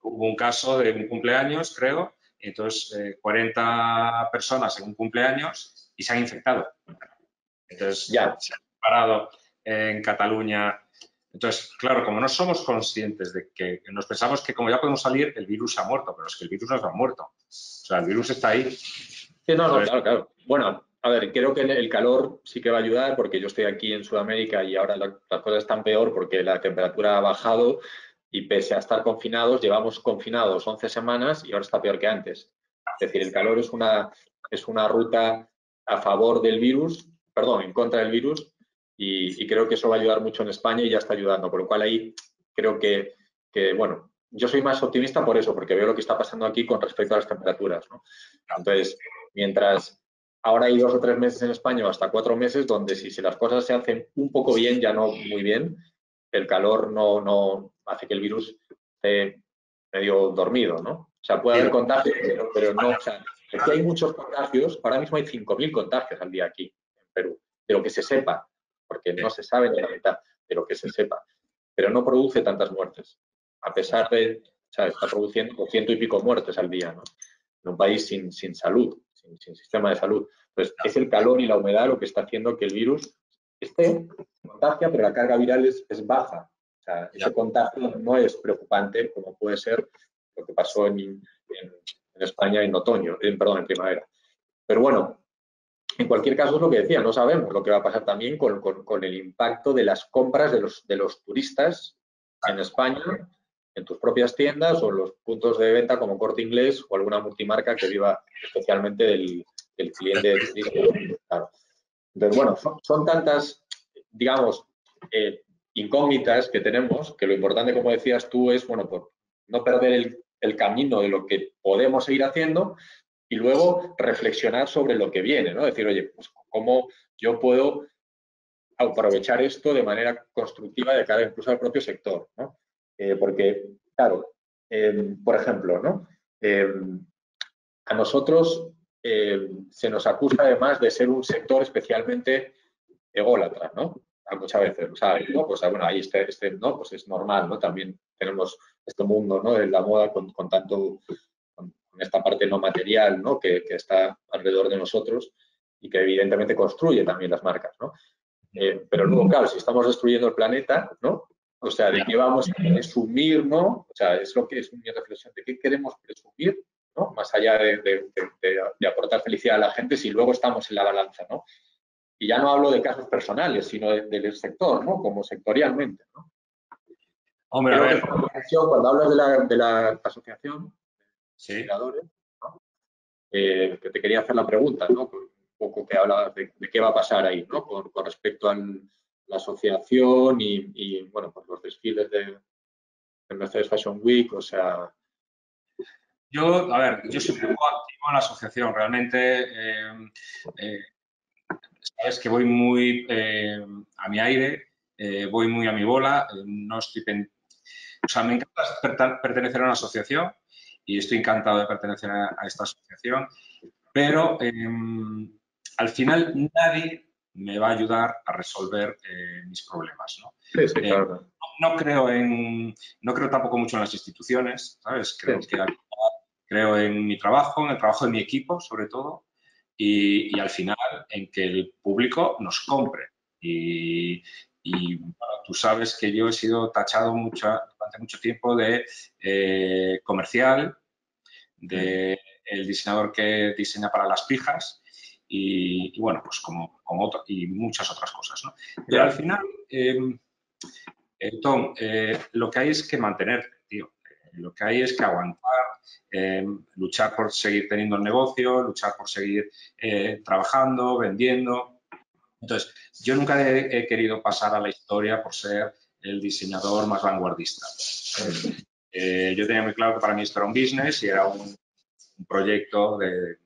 hubo un caso de un cumpleaños, creo, entonces 40 eh, personas en un cumpleaños y se han infectado. Entonces, ya se han parado en Cataluña. Entonces, claro, como no somos conscientes de que nos pensamos que como ya podemos salir, el virus ha muerto, pero es que el virus no ha muerto. O sea, el virus está ahí. Sí, no, no, claro, claro. Bueno, a ver, creo que el calor sí que va a ayudar porque yo estoy aquí en Sudamérica y ahora las cosas están peor porque la temperatura ha bajado y pese a estar confinados, llevamos confinados 11 semanas y ahora está peor que antes. Es decir, el calor es una, es una ruta a favor del virus, perdón, en contra del virus y, creo que eso va a ayudar mucho en España y ya está ayudando. Por lo cual ahí creo que, que, bueno, yo soy más optimista por eso, porque veo lo que está pasando aquí con respecto a las temperaturas. ¿no? Entonces, mientras Ahora hay dos o tres meses en España, o hasta cuatro meses, donde si, si las cosas se hacen un poco bien, ya no muy bien, el calor no, no hace que el virus esté medio dormido, ¿no? O sea, puede haber contagios, pero, no, o sea, aquí hay muchos contagios, ahora mismo hay 5.000 contagios al día aquí, en Perú, de lo que se sepa, porque no se sabe ni la mitad de lo que se sepa, pero no produce tantas muertes, a pesar de, o sea, está produciendo ciento y pico muertes al día, ¿no? En un país sin, sin salud sin, sistema de salud. Entonces, es el calor y la humedad lo que está haciendo que el virus esté, contagia, pero la carga viral es, baja. O sea, ese contagio no es preocupante como puede ser lo que pasó en, España en otoño, en, perdón, en primavera. Pero bueno, en cualquier caso es lo que decía, no sabemos lo que va a pasar también con, con el impacto de las compras de los, de los turistas en España en tus propias tiendas o los puntos de venta como Corte Inglés o alguna multimarca que viva especialmente del, cliente Claro. Entonces, bueno, son, tantas, digamos, eh, incógnitas que tenemos que lo importante, como decías tú, es, bueno, por no perder el, el camino de lo que podemos seguir haciendo y luego reflexionar sobre lo que viene, ¿no? Decir, oye, pues cómo yo puedo aprovechar esto de manera constructiva de cara incluso al propio sector, ¿no? Eh, porque, claro, em, por ejemplo, ¿no? Em, a nosotros em, se nos acusa además de ser un sector especialmente ególatra, ¿no? muchas veces, ¿sabes? ¿no? Pues bueno, ahí este, este, ¿no? Pues es normal, ¿no? También tenemos este mundo, ¿no? De la moda con, tanto, con, esta parte no material, ¿no? Que, que, está alrededor de nosotros y que evidentemente construye también las marcas, ¿no? Eh, pero luego, claro, si estamos destruyendo el planeta, ¿no? O sea, de qué vamos a presumir, ¿no? O sea, es lo que es mi reflexión, de qué queremos presumir, ¿no? Más allá de, aportar felicidad a la gente, si luego estamos en la balanza, ¿no? Y ya no hablo de casos personales, sino del sector, ¿no? Como sectorialmente, ¿no? Hombre, a ver. cuando hablas de la, de la asociación de ¿no? Eh, que te quería hacer la pregunta, ¿no? Un poco que hablabas de, qué va a pasar ahí, ¿no? con respecto al, la asociación y, bueno, pues los desfiles de, Mercedes Fashion Week, o sea... Yo, a ver, yo soy un poco activo en la asociación, realmente eh, eh, sabes que voy muy eh, a mi aire, voy muy a mi bola, no estoy... O sea, me encanta pertenecer a una asociación y estoy encantado de pertenecer a esta asociación, pero al final nadie me va a ayudar a resolver eh, mis problemas. ¿no? Sí, sí, eh, claro. no, creo en, no creo tampoco mucho en las instituciones, ¿sabes? Creo, que, creo en mi trabajo, en el trabajo de mi equipo, sobre todo, y, al final en que el público nos compre. Y, y tú sabes que yo he sido tachado mucho, durante mucho tiempo de eh, comercial, de el diseñador que diseña para las pijas y, bueno, pues como, como y muchas otras cosas. ¿no? Pero al final, em, eh, Tom, eh, lo que hay es que mantener, tío. Lo que hay es que aguantar, em, luchar por seguir teniendo el negocio, luchar por seguir trabajando, vendiendo. Entonces, yo nunca he, querido pasar a la historia por ser el diseñador más vanguardista. Eh, yo tenía muy claro que para mí esto era un business y era un, proyecto de,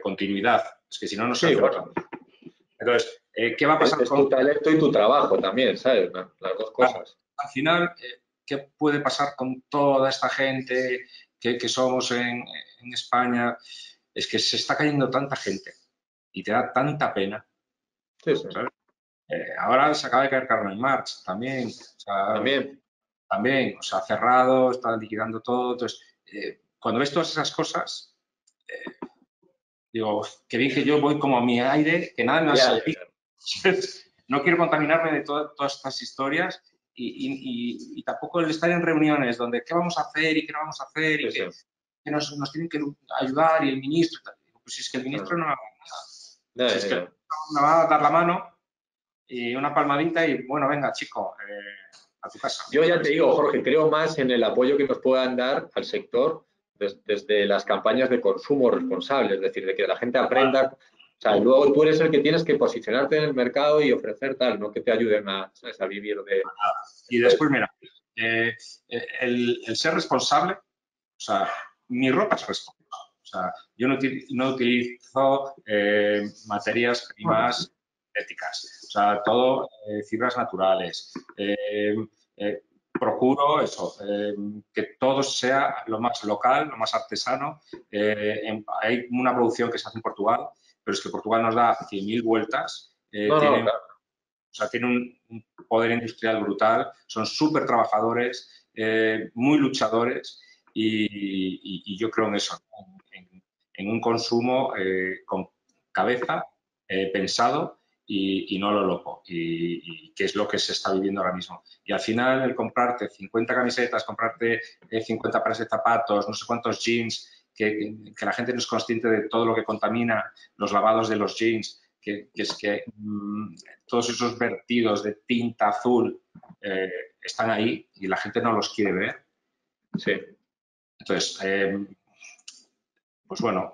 continuidad. Es que si no, no se Entonces, eh, ¿qué va a pasar es, con... tu talento y tu trabajo también, ¿sabes? Las dos cosas. Al final, eh, ¿qué puede pasar con toda esta gente que, somos en, España? Es que se está cayendo tanta gente y te da tanta pena. Sí, sí. Ahora se acaba de caer Carmen Marx también. también también, o sea, cerrado, está liquidando todo. Entonces, eh, cuando ves todas esas cosas, eh, digo, que bien que yo voy como a mi aire, que nada me ha salido. no quiero contaminarme de todas estas historias y, tampoco el estar en reuniones donde qué vamos a hacer y qué no vamos a hacer y que, nos, tienen que ayudar y el ministro. Pues si es que el ministro no, va a nada. si es que me va a dar la mano y una palmadita y bueno, venga, chico, eh, yo ya te digo, Jorge, creo más en el apoyo que nos puedan dar al sector desde las campañas de consumo responsable, es decir, de que la gente aprenda. O sea, luego tú eres el que tienes que posicionarte en el mercado y ofrecer tal, no que te ayuden a, a vivir de. Y después, mira, eh, eh, el, ser responsable, o sea, mi ropa es responsable. O sea, yo no, utilizo eh, materias primas éticas. O sea, todo eh, fibras naturales. Eh, eh, procuro eso, que todo sea lo más local, lo más artesano. hay una producción que se hace en Portugal, pero es que Portugal nos da 100.000 vueltas. tiene, O sea, tiene un, poder industrial brutal, son súper trabajadores, muy luchadores y, yo creo en eso, en un consumo con cabeza, pensado y, no lo loco, y, que es lo que se está viviendo ahora mismo. Y al final, el comprarte 50 camisetas, comprarte 50 pares de zapatos, no sé cuántos jeans, que, la gente no es consciente de todo lo que contamina, los lavados de los jeans, que, es que mm, todos esos vertidos de tinta azul eh, están ahí y la gente no los quiere ver. Sí. Entonces, eh, pues bueno,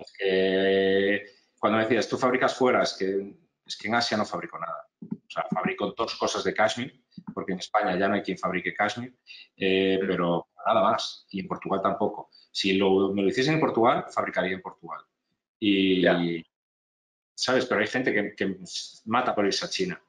cuando me decías, tú fabricas fuera, es que es que en Asia no fabrico nada. O sea, fabrico dos cosas de cashmere, porque en España ya no hay quien fabrique cashmere, eh, pero nada más. Y en Portugal tampoco. Si lo, me lo hiciesen en Portugal, fabricaría en Portugal. Y, ¿sabes? Pero hay gente que, mata por irse a China.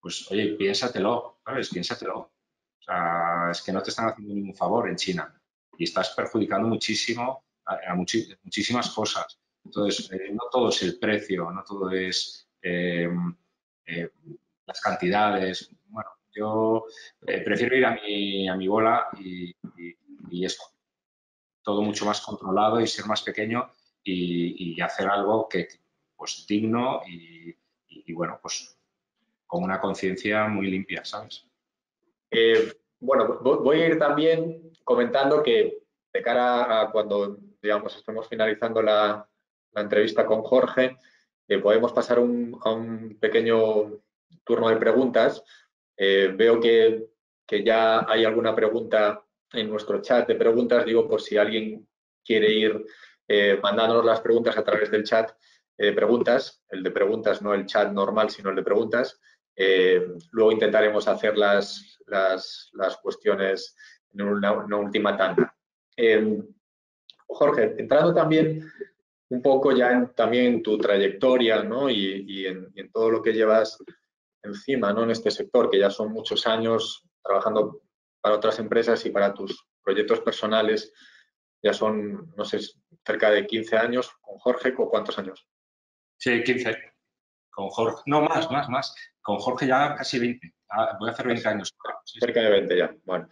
Pues, oye, piénsatelo, ¿sabes? Piénsatelo. O sea, es que no te están haciendo ningún favor en China y estás perjudicando muchísimo a, muchísimas cosas. Entonces, eh, no todo es el precio, no todo es eh, eh, las cantidades. Bueno, yo eh, prefiero ir a mi, a mi bola y, y, eso. Todo mucho más controlado y ser más pequeño y, hacer algo que, pues, digno y, bueno, pues con una conciencia muy limpia, ¿sabes? bueno, voy a ir también comentando que de cara a cuando, digamos, estemos finalizando la, la entrevista con Jorge, eh, podemos pasar a un pequeño turno de preguntas. Eh, veo que, ya hay alguna pregunta en nuestro chat de preguntas. Digo, por si alguien quiere ir eh, mandándonos las preguntas a través del chat de preguntas, el de preguntas, no el chat normal, sino el de preguntas. luego intentaremos hacer las, las, cuestiones en una última tanda. Jorge, entrando también un poco ya también en tu trayectoria ¿no? y, en, todo lo que llevas encima ¿no? en este sector, que ya son muchos años trabajando para otras empresas y para tus proyectos personales, ya son, no sé, cerca de 15 años con Jorge, ¿con cuántos años? Sí, 15. Con Jorge, no más, más, más. Con Jorge ya casi 20. Ah, voy a hacer 20 años. Cerca de 20 ya. Bueno,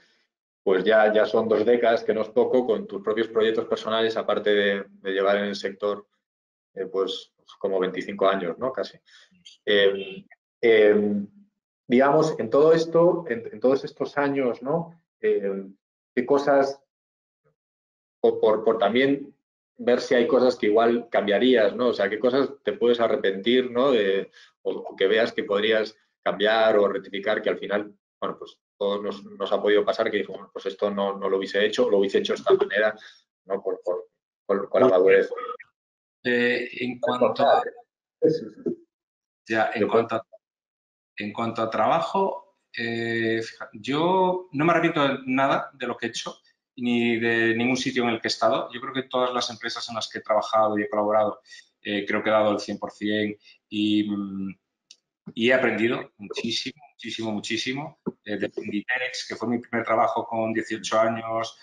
pues ya, ya son dos décadas, que no es poco, con tus propios proyectos personales, aparte de, llevar en el sector, eh, pues como 25 años, ¿no? Casi. Em, em, digamos, en todo esto, en, todos estos años, ¿no? Eh, ¿Qué cosas, o por, por, también ver si hay cosas que igual cambiarías, ¿no? O sea, qué cosas te puedes arrepentir, ¿no? De, o, que veas que podrías cambiar o rectificar, que al final, bueno, pues todos nos, ha podido pasar que bueno, pues esto no, no, lo hubiese hecho, lo hubiese hecho de esta manera, ¿no? Por, por, con la madurez. Eh, en cuanto a, ya, en cuanto a, en cuanto a trabajo, eh, yo no me arrepiento de nada de lo que he hecho ni de ningún sitio en el que he estado. Yo creo que todas las empresas en las que he trabajado y he colaborado eh, creo que he dado el 100% y, mm, y he aprendido muchísimo, muchísimo, muchísimo. Eh, de Inditex, que fue mi primer trabajo con 18 años,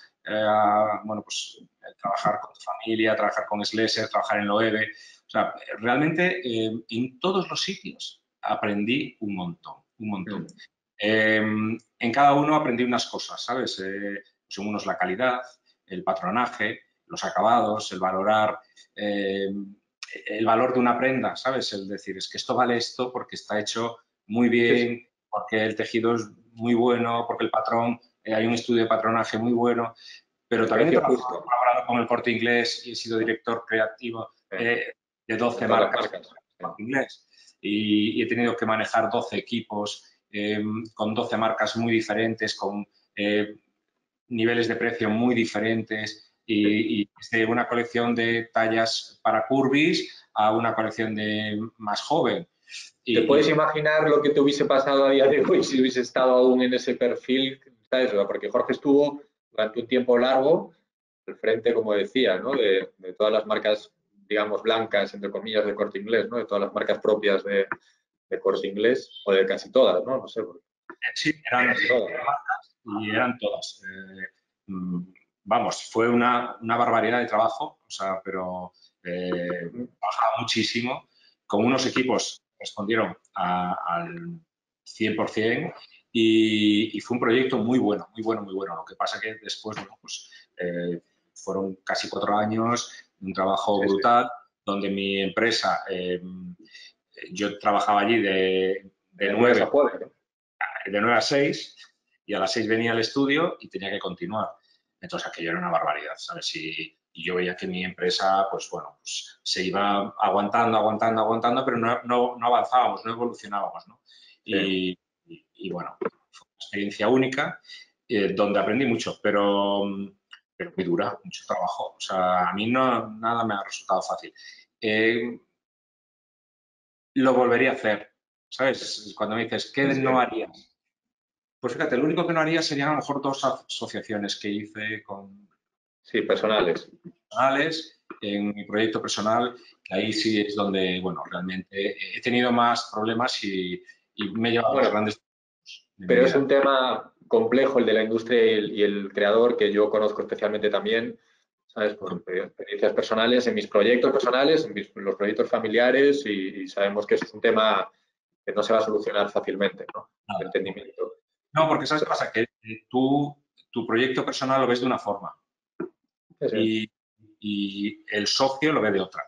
bueno, pues trabajar con tu familia, trabajar con Slesser, trabajar en Loewe. O sea, realmente en todos los sitios aprendí un montón, un montón. Mm. En cada uno aprendí unas cosas, ¿sabes? Eh, pues en unos la calidad, el patronaje, los acabados, el valorar, el valor de una prenda, ¿sabes? El decir, es que esto vale esto porque está hecho muy bien, porque el tejido es muy bueno, porque el patrón, eh, hay un estudio de patronaje muy bueno, pero también he trabajado con el corte inglés y he sido director creativo eh, de 12 marcas, marcas. inglés y, he tenido que manejar 12 equipos eh, con 12 marcas muy diferentes, con eh, niveles de precio muy diferentes y, de una colección de tallas para curvis a una colección de más joven. ¿Te puedes imaginar lo que te hubiese pasado a día de hoy si hubiese estado aún en ese perfil? ¿sabes? Porque Jorge estuvo durante un tiempo largo al frente, como decía, ¿no? de, de todas las marcas digamos, blancas, entre comillas, de corte inglés, ¿no? De todas las marcas propias de, corte inglés, o de casi todas, ¿no? No sé. Sí, eran todas y eran todas. Eh, mm, vamos, fue una, barbaridad de trabajo, o sea, pero eh, bajaba muchísimo, con unos equipos respondieron al 100% y, y, fue un proyecto muy bueno, muy bueno, muy bueno. Lo que pasa que después, bueno, pues eh, fueron casi cuatro años un trabajo brutal, donde mi empresa, eh, yo trabajaba allí de, de, 9, de 9 a 6 y a las 6 venía al estudio y tenía que continuar. Entonces aquello era una barbaridad, ¿sabes? Y, yo veía que mi empresa, pues bueno, pues, se iba aguantando, aguantando, aguantando, pero no, no, avanzábamos, no evolucionábamos, ¿no? Y, bueno, fue una experiencia única eh, donde aprendí mucho, pero pero muy dura, mucho trabajo. O sea, a mí no, nada me ha resultado fácil. Eh, lo volvería a hacer, ¿sabes? Cuando me dices, ¿qué no harías? Pues fíjate, lo único que no haría serían a lo mejor dos asociaciones que hice con... Sí, personales. Personales, en mi proyecto personal, que ahí sí es donde, bueno, realmente he tenido más problemas y, me he llevado a los grandes... Pero es un tema complejo el de la industria y el, creador, que yo conozco especialmente también, ¿sabes? Por experiencias personales, en mis proyectos personales, en, los proyectos familiares y, sabemos que es un tema que no se va a solucionar fácilmente, ¿no? El entendimiento. No, porque ¿sabes qué pasa? Que tú, tu proyecto personal lo ves de una forma y, el socio lo ve de otra.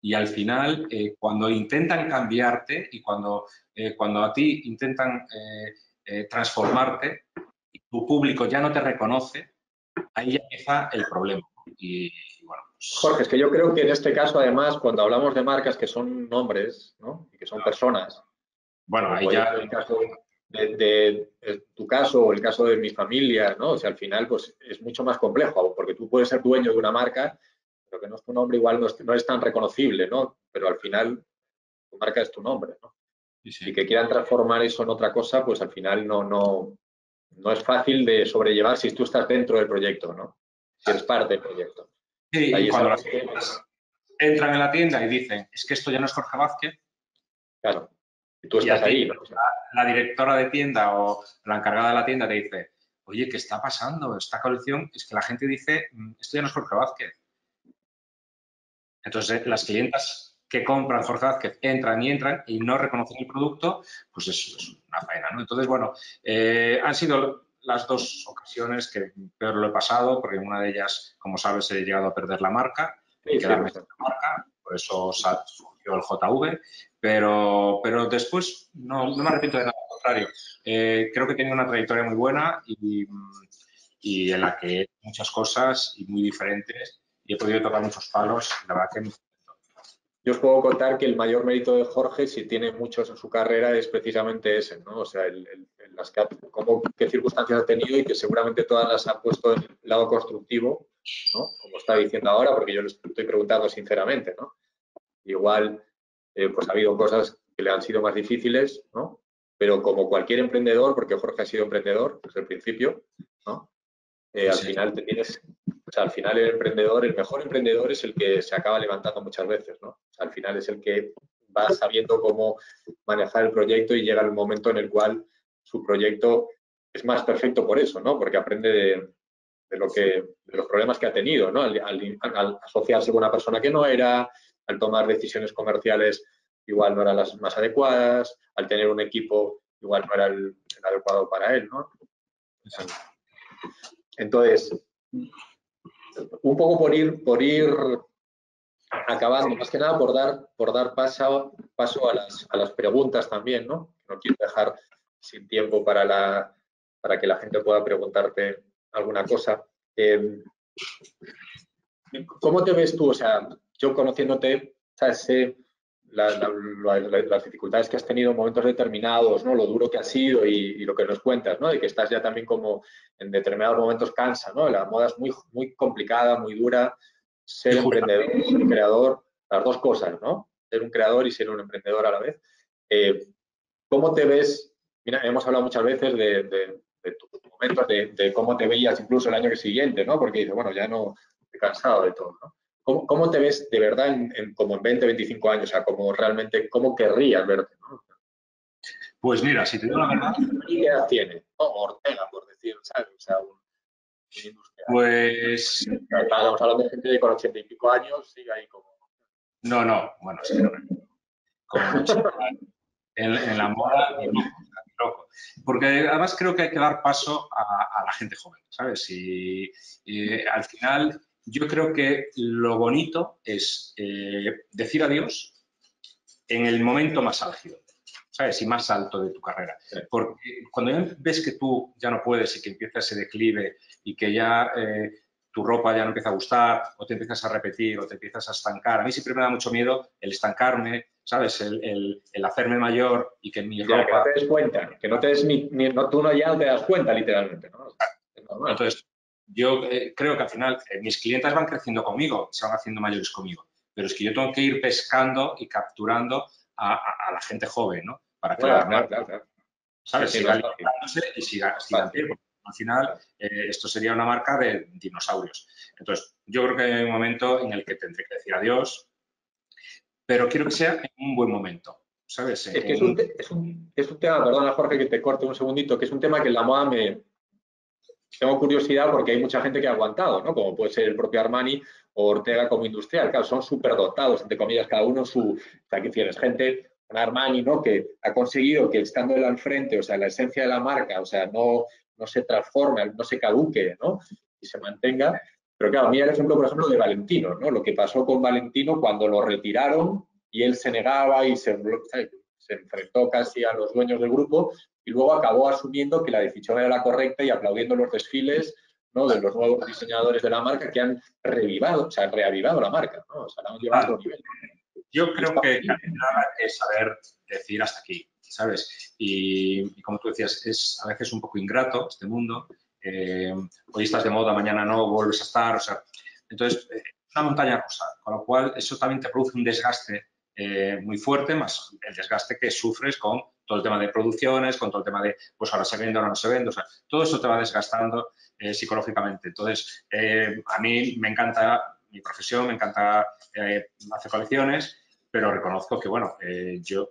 Y al final, eh, cuando intentan cambiarte y cuando, eh, cuando a ti intentan eh, eh, transformarte y tu público ya no te reconoce, ahí ya empieza el problema. Y, bueno, pues Jorge, es que yo creo que en este caso, además, cuando hablamos de marcas que son nombres ¿no? y que son personas, bueno, ahí ya... El caso de, tu caso o el caso de mi familia, ¿no? O sea, al final, pues es mucho más complejo, porque tú puedes ser dueño de una marca, pero que no es tu nombre, igual no es, no es tan reconocible, ¿no? Pero al final, tu marca es tu nombre, ¿no? y que quieran transformar eso en otra cosa, pues al final no, no, no es fácil de sobrellevar si tú estás dentro del proyecto, ¿no? Si eres parte del proyecto. Sí, y cuando las entran en la tienda y dicen, es que esto ya no es Jorge Vázquez. Claro, y tú estás ahí. La, directora de tienda o la encargada de la tienda te dice, oye, ¿qué está pasando? Esta colección es que la gente dice, mm, esto ya no es Jorge Vázquez. Entonces, las clientas que compran Jorge Vázquez entran y entran y no reconocen el producto, pues es, una faena, ¿no? Entonces, bueno, eh, han sido las dos ocasiones que peor lo he pasado, porque en una de ellas, como sabes, he llegado a perder la marca y quedarme sin la marca, por eso surgió el JV, pero, pero después no, me arrepiento de nada, al contrario. Eh, creo que tiene una trayectoria muy buena y, y en la que he muchas cosas y muy diferentes y he podido tocar muchos palos. La verdad que yo os puedo contar que el mayor mérito de Jorge, si tiene muchos en su carrera, es precisamente ese, ¿no? O sea, el, las cómo, qué circunstancias ha tenido y que seguramente todas las ha puesto en el lado constructivo, ¿no? Como está diciendo ahora, porque yo le estoy preguntando sinceramente, ¿no? Igual, eh, pues ha habido cosas que le han sido más difíciles, ¿no? Pero como cualquier emprendedor, porque Jorge ha sido emprendedor desde el principio, ¿no? Eh, al final te tienes, o sea, al final el emprendedor, el mejor emprendedor es el que se acaba levantando muchas veces, ¿no? O sea, al final es el que va sabiendo cómo manejar el proyecto y llega el momento en el cual su proyecto es más perfecto por eso, ¿no? Porque aprende de, lo que, de los problemas que ha tenido, ¿no? Al, asociarse con una persona que no era, al tomar decisiones comerciales igual no eran las más adecuadas, al tener un equipo igual no era el, adecuado para él, ¿no? Entonces, un poco por ir, por ir acabando, más que nada por dar, por dar paso, paso a, las, a las preguntas también, ¿no? No quiero dejar sin tiempo para, la, para que la gente pueda preguntarte alguna cosa. Em, ¿Cómo te ves tú? O sea, yo conociéndote, sé las dificultades que has tenido en momentos determinados, ¿no? Lo duro que ha sido y, lo que nos cuentas, ¿no? De que estás ya también como en determinados momentos cansa, ¿no? La moda es muy, muy complicada, muy dura. Ser emprendedor, ser creador, las dos cosas, ¿no? Ser un creador y ser un emprendedor a la vez. Eh, ¿Cómo te ves? Mira, hemos hablado muchas veces de, de, tus momentos, de, cómo te veías incluso el año siguiente, ¿no? Porque dices, bueno, ya no he cansado de todo, ¿no? ¿Cómo, te ves de verdad en, como en 20, 25 años? O sea, como realmente, ¿cómo querrías verte? Pues mira, si te digo la verdad... ¿Qué edad tiene? Ortega, por decir, ¿sabes? O sea, un, pues... Estamos hablando de gente de con 80 y pico años, sigue ahí como... No, no, bueno, sí, no. Como en, en, la moda, loco. Porque además creo que hay que dar paso a, la gente joven, ¿sabes? Y, y al final yo creo que lo bonito es eh, decir adiós en el momento más álgido, ¿sabes? Y más alto de tu carrera. Porque cuando ves que tú ya no puedes y que empieza ese declive y que ya eh, tu ropa ya no empieza a gustar o te empiezas a repetir o te empiezas a estancar. A mí siempre me da mucho miedo el estancarme, ¿sabes? El, hacerme mayor y que mi ropa... Que no te des cuenta, que no te des ni, no, tú no ya te das cuenta literalmente, ¿no? Entonces, yo eh, creo que al final eh, mis clientes van creciendo conmigo, se van haciendo mayores conmigo, pero es que yo tengo que ir pescando y capturando a, la gente joven, ¿no? Para que claro, claro, ¿sabes? siga y siga, Al final, eh, esto sería una marca de dinosaurios. Entonces, yo creo que hay un momento en el que tendré que decir adiós, pero quiero que sea en un buen momento. ¿Sabes? Es que es un, es, un, es un tema, perdona Jorge que te corte un segundito, que es un tema que en la moda me, tengo curiosidad porque hay mucha gente que ha aguantado, ¿no? Como puede ser el propio Armani o Ortega como industrial. Claro, son súper dotados, entre comillas, cada uno su... O tienes gente, un Armani, ¿no? Que ha conseguido que estando él al frente, o sea, la esencia de la marca, o sea, no, no se transforme, no se caduque, ¿no? Y se mantenga. Pero claro, mira el ejemplo, por ejemplo, de Valentino, ¿no? Lo que pasó con Valentino cuando lo retiraron y él se negaba y se, se enfrentó casi a los dueños del grupo y luego acabó asumiendo que la decisión era la correcta y aplaudiendo los desfiles ¿no? de los nuevos diseñadores de la marca que han revivado, o sea, reavivado la marca, ¿no? O sea, la han llevado a otro nivel. Yo creo que es saber decir hasta aquí, ¿sabes? Y, como tú decías, es a veces un poco ingrato este mundo. Eh, hoy estás de moda, mañana no, vuelves a estar, o sea, entonces, es eh, una montaña rusa, con lo cual eso también te produce un desgaste eh, muy fuerte, más el desgaste que sufres con todo el tema de producciones, con todo el tema de, pues ahora se vende, ahora no se vende, o sea, todo eso te va desgastando eh, psicológicamente. Entonces, eh, a mí me encanta mi profesión, me encanta hacer colecciones, pero reconozco que, bueno, yo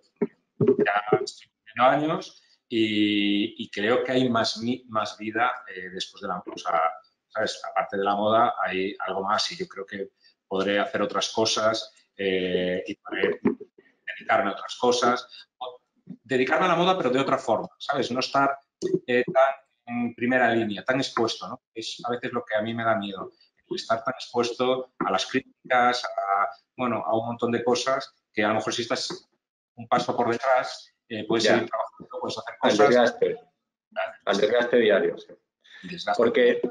ya estoy años y, creo que hay más, más vida después de la o sea, ¿sabes? Aparte de la moda, hay algo más y yo creo que podré hacer otras cosas eh, y poder dedicarme a otras cosas. dedicarme a la moda, pero de otra forma, ¿sabes? No estar eh, tan en primera línea, tan expuesto, ¿no? Es a veces lo que a mí me da miedo, estar tan expuesto a las críticas, a, bueno, a un montón de cosas que a lo mejor si estás un paso por detrás, eh, puedes seguir trabajando, puedes hacer cosas. Al desgaste, al desgaste diario. Porque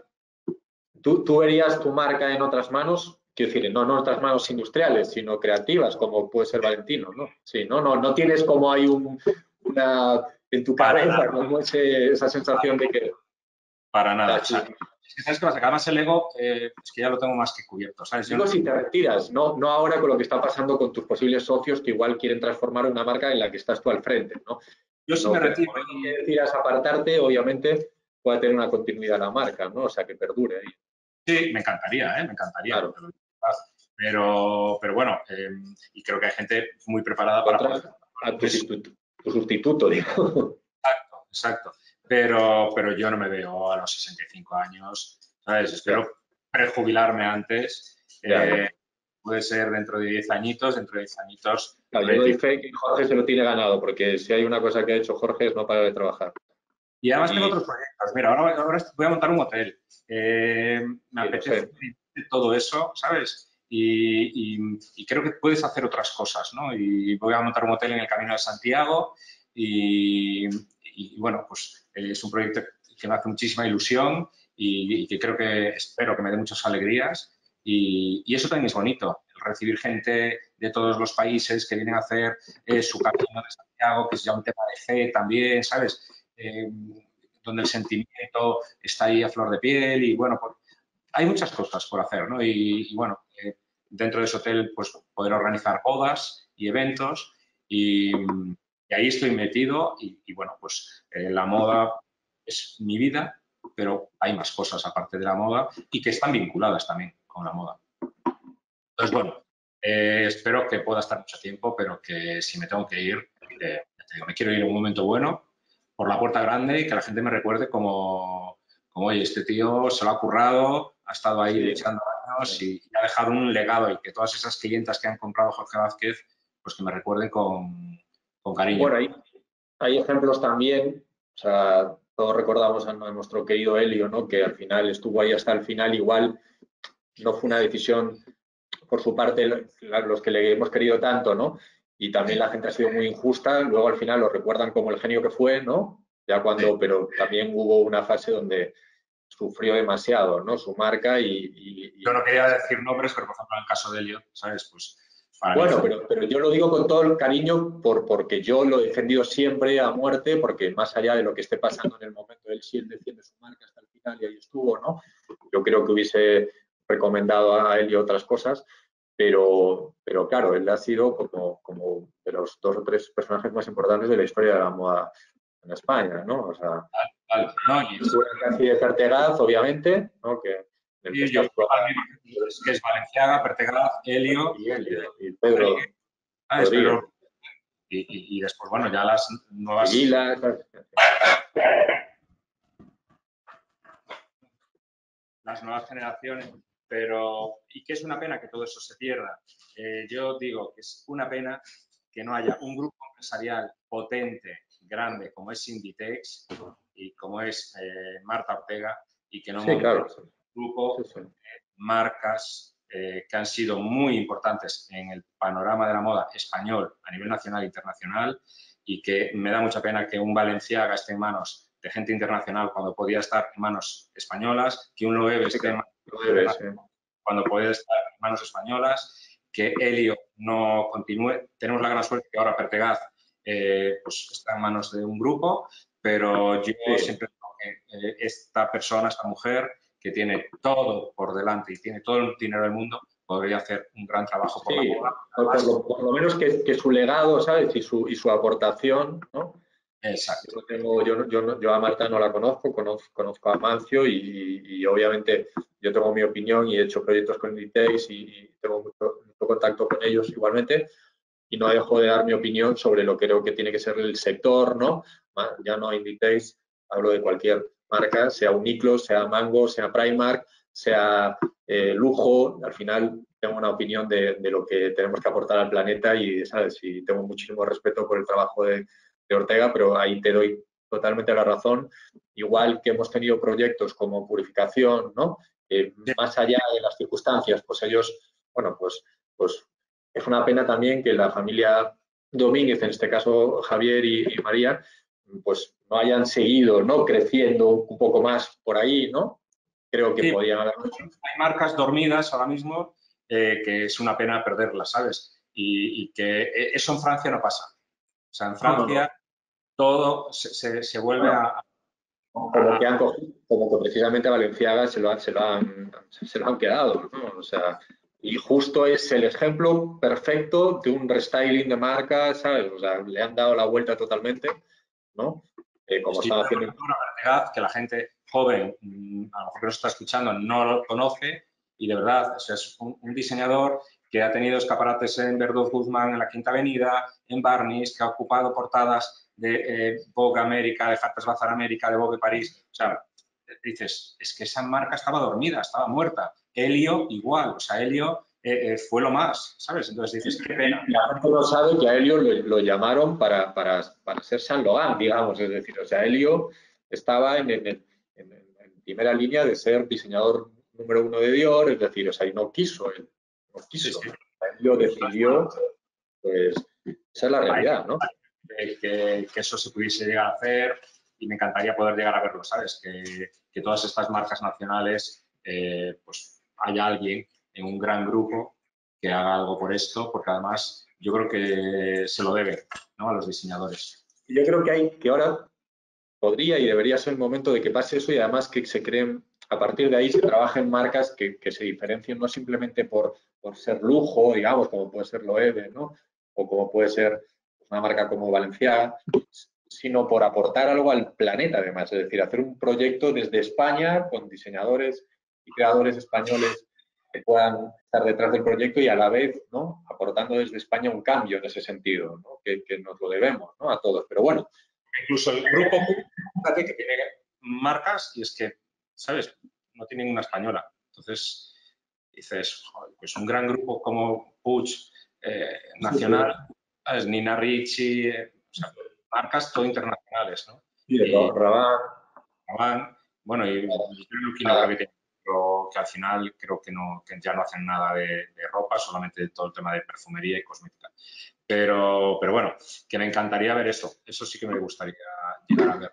tú, tú verías tu marca en otras manos quiero decir, no en otras manos industriales, sino creativas, como puede ser Valentino, ¿no? Sí, no, no, no tienes como hay un, una en tu cabeza, como esa sensación de que... Para nada. Es que sabes que además el ego eh, es que ya lo tengo más que cubierto, ¿sabes? Digo, si te retiras, no, no ahora con lo que está pasando con tus posibles socios que igual quieren transformar una marca en la que estás tú al frente, ¿no? Yo sí me retiro. Si retiras apartarte, obviamente puede tener una continuidad la marca, ¿no? O sea, que perdure ahí. Sí, me encantaría, ¿eh? Me encantaría. Claro. Pero, pero bueno, eh, y creo que hay gente muy preparada para... A tu, sustituto, digo. Exacto, exacto. Pero, pero yo no me veo a los 65 años, ¿sabes? Espero prejubilarme antes. Eh, puede ser dentro de 10 añitos, dentro de 10 añitos. Claro, yo doy fe que Jorge se lo tiene ganado, porque si hay una cosa que ha hecho Jorge es no parar de trabajar. Y además tengo otros proyectos. Mira, ahora, ahora, voy a montar un hotel. Eh, me apetece todo eso, ¿sabes? Y, creo que puedes hacer otras cosas, ¿no? Y voy a montar un hotel en el Camino de Santiago y, bueno, pues es un proyecto que me hace muchísima ilusión y, que creo que espero que me dé muchas alegrías y, eso también es bonito, recibir gente de todos los países que vienen a hacer eh, su Camino de Santiago, que es ya un tema de fe también, ¿sabes? Eh, donde el sentimiento está ahí a flor de piel y bueno, hay muchas cosas por hacer, ¿no? Y, bueno, eh, dentro de ese hotel, pues poder organizar bodas y eventos y, ahí estoy metido y, bueno, pues eh, la moda es mi vida, pero hay más cosas aparte de la moda y que están vinculadas también con la moda. Entonces, bueno, eh, espero que pueda estar mucho tiempo, pero que si me tengo que ir, me quiero ir en un momento bueno, por la puerta grande y que la gente me recuerde como, como oye, este tío se lo ha currado, ha estado ahí luchando años y, ha dejado un legado y que todas esas clientas que han comprado Jorge Vázquez, pues que me recuerden con, cariño. Bueno, hay, hay ejemplos también, o sea, todos recordamos a nuestro querido Helio, ¿no? Que al final estuvo ahí hasta el final, igual no fue una decisión por su parte los que le hemos querido tanto, ¿no? Y también la gente ha sido muy injusta, luego al final lo recuerdan como el genio que fue, ¿no? Ya cuando, pero también hubo una fase donde sufrió demasiado, ¿no? Su marca y, Yo no quería decir nombres, pero por ejemplo en el caso de Elliot, ¿sabes? Pues bueno, pero, pero, yo lo digo con todo el cariño por, porque yo lo he defendido siempre a muerte, porque más allá de lo que esté pasando en el momento, él sí defiende su marca hasta el final y ahí estuvo, ¿no? Yo creo que hubiese recomendado a él y otras cosas, pero, pero claro, él ha sido como, como de los dos o tres personajes más importantes de la historia de la moda en España, ¿no? O sea, no, y casi de Pertegaz, obviamente, ¿no? Que, y yo, que es Valenciaga, Pertegaz, Helio y, Helio, y Pedro. Ah, es Pedro. Y, y, después, bueno, ya las nuevas. Y las... las nuevas generaciones, pero y que es una pena que todo eso se pierda. Eh, yo digo que es una pena que no haya un grupo empresarial potente, grande, como es Inditex, y como es eh, Marta Ortega y que no sí, claro. un grupo de marcas eh, que han sido muy importantes en el panorama de la moda español a nivel nacional e internacional y que me da mucha pena que un Valenciaga esté en manos de gente internacional cuando podía estar en manos españolas, que un Loewe esté en manos cuando podía estar en manos españolas, que Helio no continúe. Tenemos la gran suerte que ahora Pertegaz eh, pues está en manos de un grupo pero yo siempre digo que eh, esta persona, esta mujer, que tiene todo por delante y tiene todo el dinero del mundo, podría hacer un gran trabajo por sí, Por, lo, menos que, su legado, ¿sabes? Y su, y su aportación, ¿no? Exacto. Yo, yo, yo, a Marta no la conozco, conozco, a Mancio y, obviamente yo tengo mi opinión y he hecho proyectos con Inditex y, tengo mucho, contacto con ellos igualmente y no dejo de dar mi opinión sobre lo que creo que tiene que ser el sector, ¿no? Ya no Inditex, hablo de cualquier marca, sea Uniqlo, sea Mango, sea Primark, sea eh, Lujo, al final tengo una opinión de, lo que tenemos que aportar al planeta y, ¿sabes? Y tengo muchísimo respeto por el trabajo de, Ortega, pero ahí te doy totalmente la razón. Igual que hemos tenido proyectos como Purificación, ¿no? más allá de las circunstancias, pues ellos, bueno, pues, pues es una pena también que la familia Domínguez, en este caso Javier y, María, pues no hayan seguido, ¿no? Creciendo un poco más por ahí, ¿no? Creo que podían haber Hay marcas dormidas ahora mismo eh, que es una pena perderlas, ¿sabes? Y, que eh, eso en Francia no pasa. O sea, en Francia todo se, vuelve a, como que, han como que precisamente a Valenciaga se lo han, se lo han, se lo han quedado, ¿no? O sea, y justo es el ejemplo perfecto de un restyling de marca, ¿sabes? O sea, le han dado la vuelta totalmente, ¿no? Eh, como estaba haciendo. Una que la gente joven, mm, a lo mejor que nos está escuchando, no lo conoce y de verdad es un, diseñador que ha tenido escaparates en Verdós Guzmán, en la Quinta Avenida, en Barnies, que ha ocupado portadas de eh, Vogue América, de Harper's Bazaar América, de Vogue París. O sea, dices, es que esa marca estaba dormida, estaba muerta. Helio igual, o sea, Helio eh, eh, fue lo más, ¿sabes? Entonces dices, qué pena. La gente no sabe que a Helio lo, llamaron para, para, para, ser San Logan, digamos, es decir, o sea, Helio estaba en, en, primera línea de ser diseñador número uno de Dior, es decir, o sea, y no quiso, él no quiso. Helio decidió, pues, esa es la realidad, ¿no? Que, que, eso se pudiese llegar a hacer y me encantaría poder llegar a verlo, ¿sabes? Que, que todas estas marcas nacionales, eh, pues haya alguien en un gran grupo que haga algo por esto, porque además yo creo que se lo debe ¿no? a los diseñadores. Yo creo que hay que ahora podría y debería ser el momento de que pase eso y además que se creen, a partir de ahí se trabajen marcas que, se diferencien no simplemente por, por, ser lujo, digamos, como puede ser Loewe, ¿no? O como puede ser una marca como Valenciaga, sino por aportar algo al planeta además, es decir, hacer un proyecto desde España con diseñadores y creadores españoles que puedan estar detrás del proyecto y a la vez ¿no? aportando desde España un cambio en ese sentido, ¿no? que, nos lo debemos ¿no? a todos. Pero bueno. Incluso el grupo que tiene marcas y es que, ¿sabes? No tiene una española. Entonces, dices, pues un gran grupo como Puig eh, Nacional, es Nina Ricci, eh, marcas todo internacionales, ¿no? Y de Rabanne. Rabanne, bueno, y, y creo que pero que al final creo que, no, que ya no hacen nada de, ropa, solamente todo el tema de perfumería y cosmética. Pero, pero bueno, que me encantaría ver eso. Eso sí que me gustaría llegar a ver.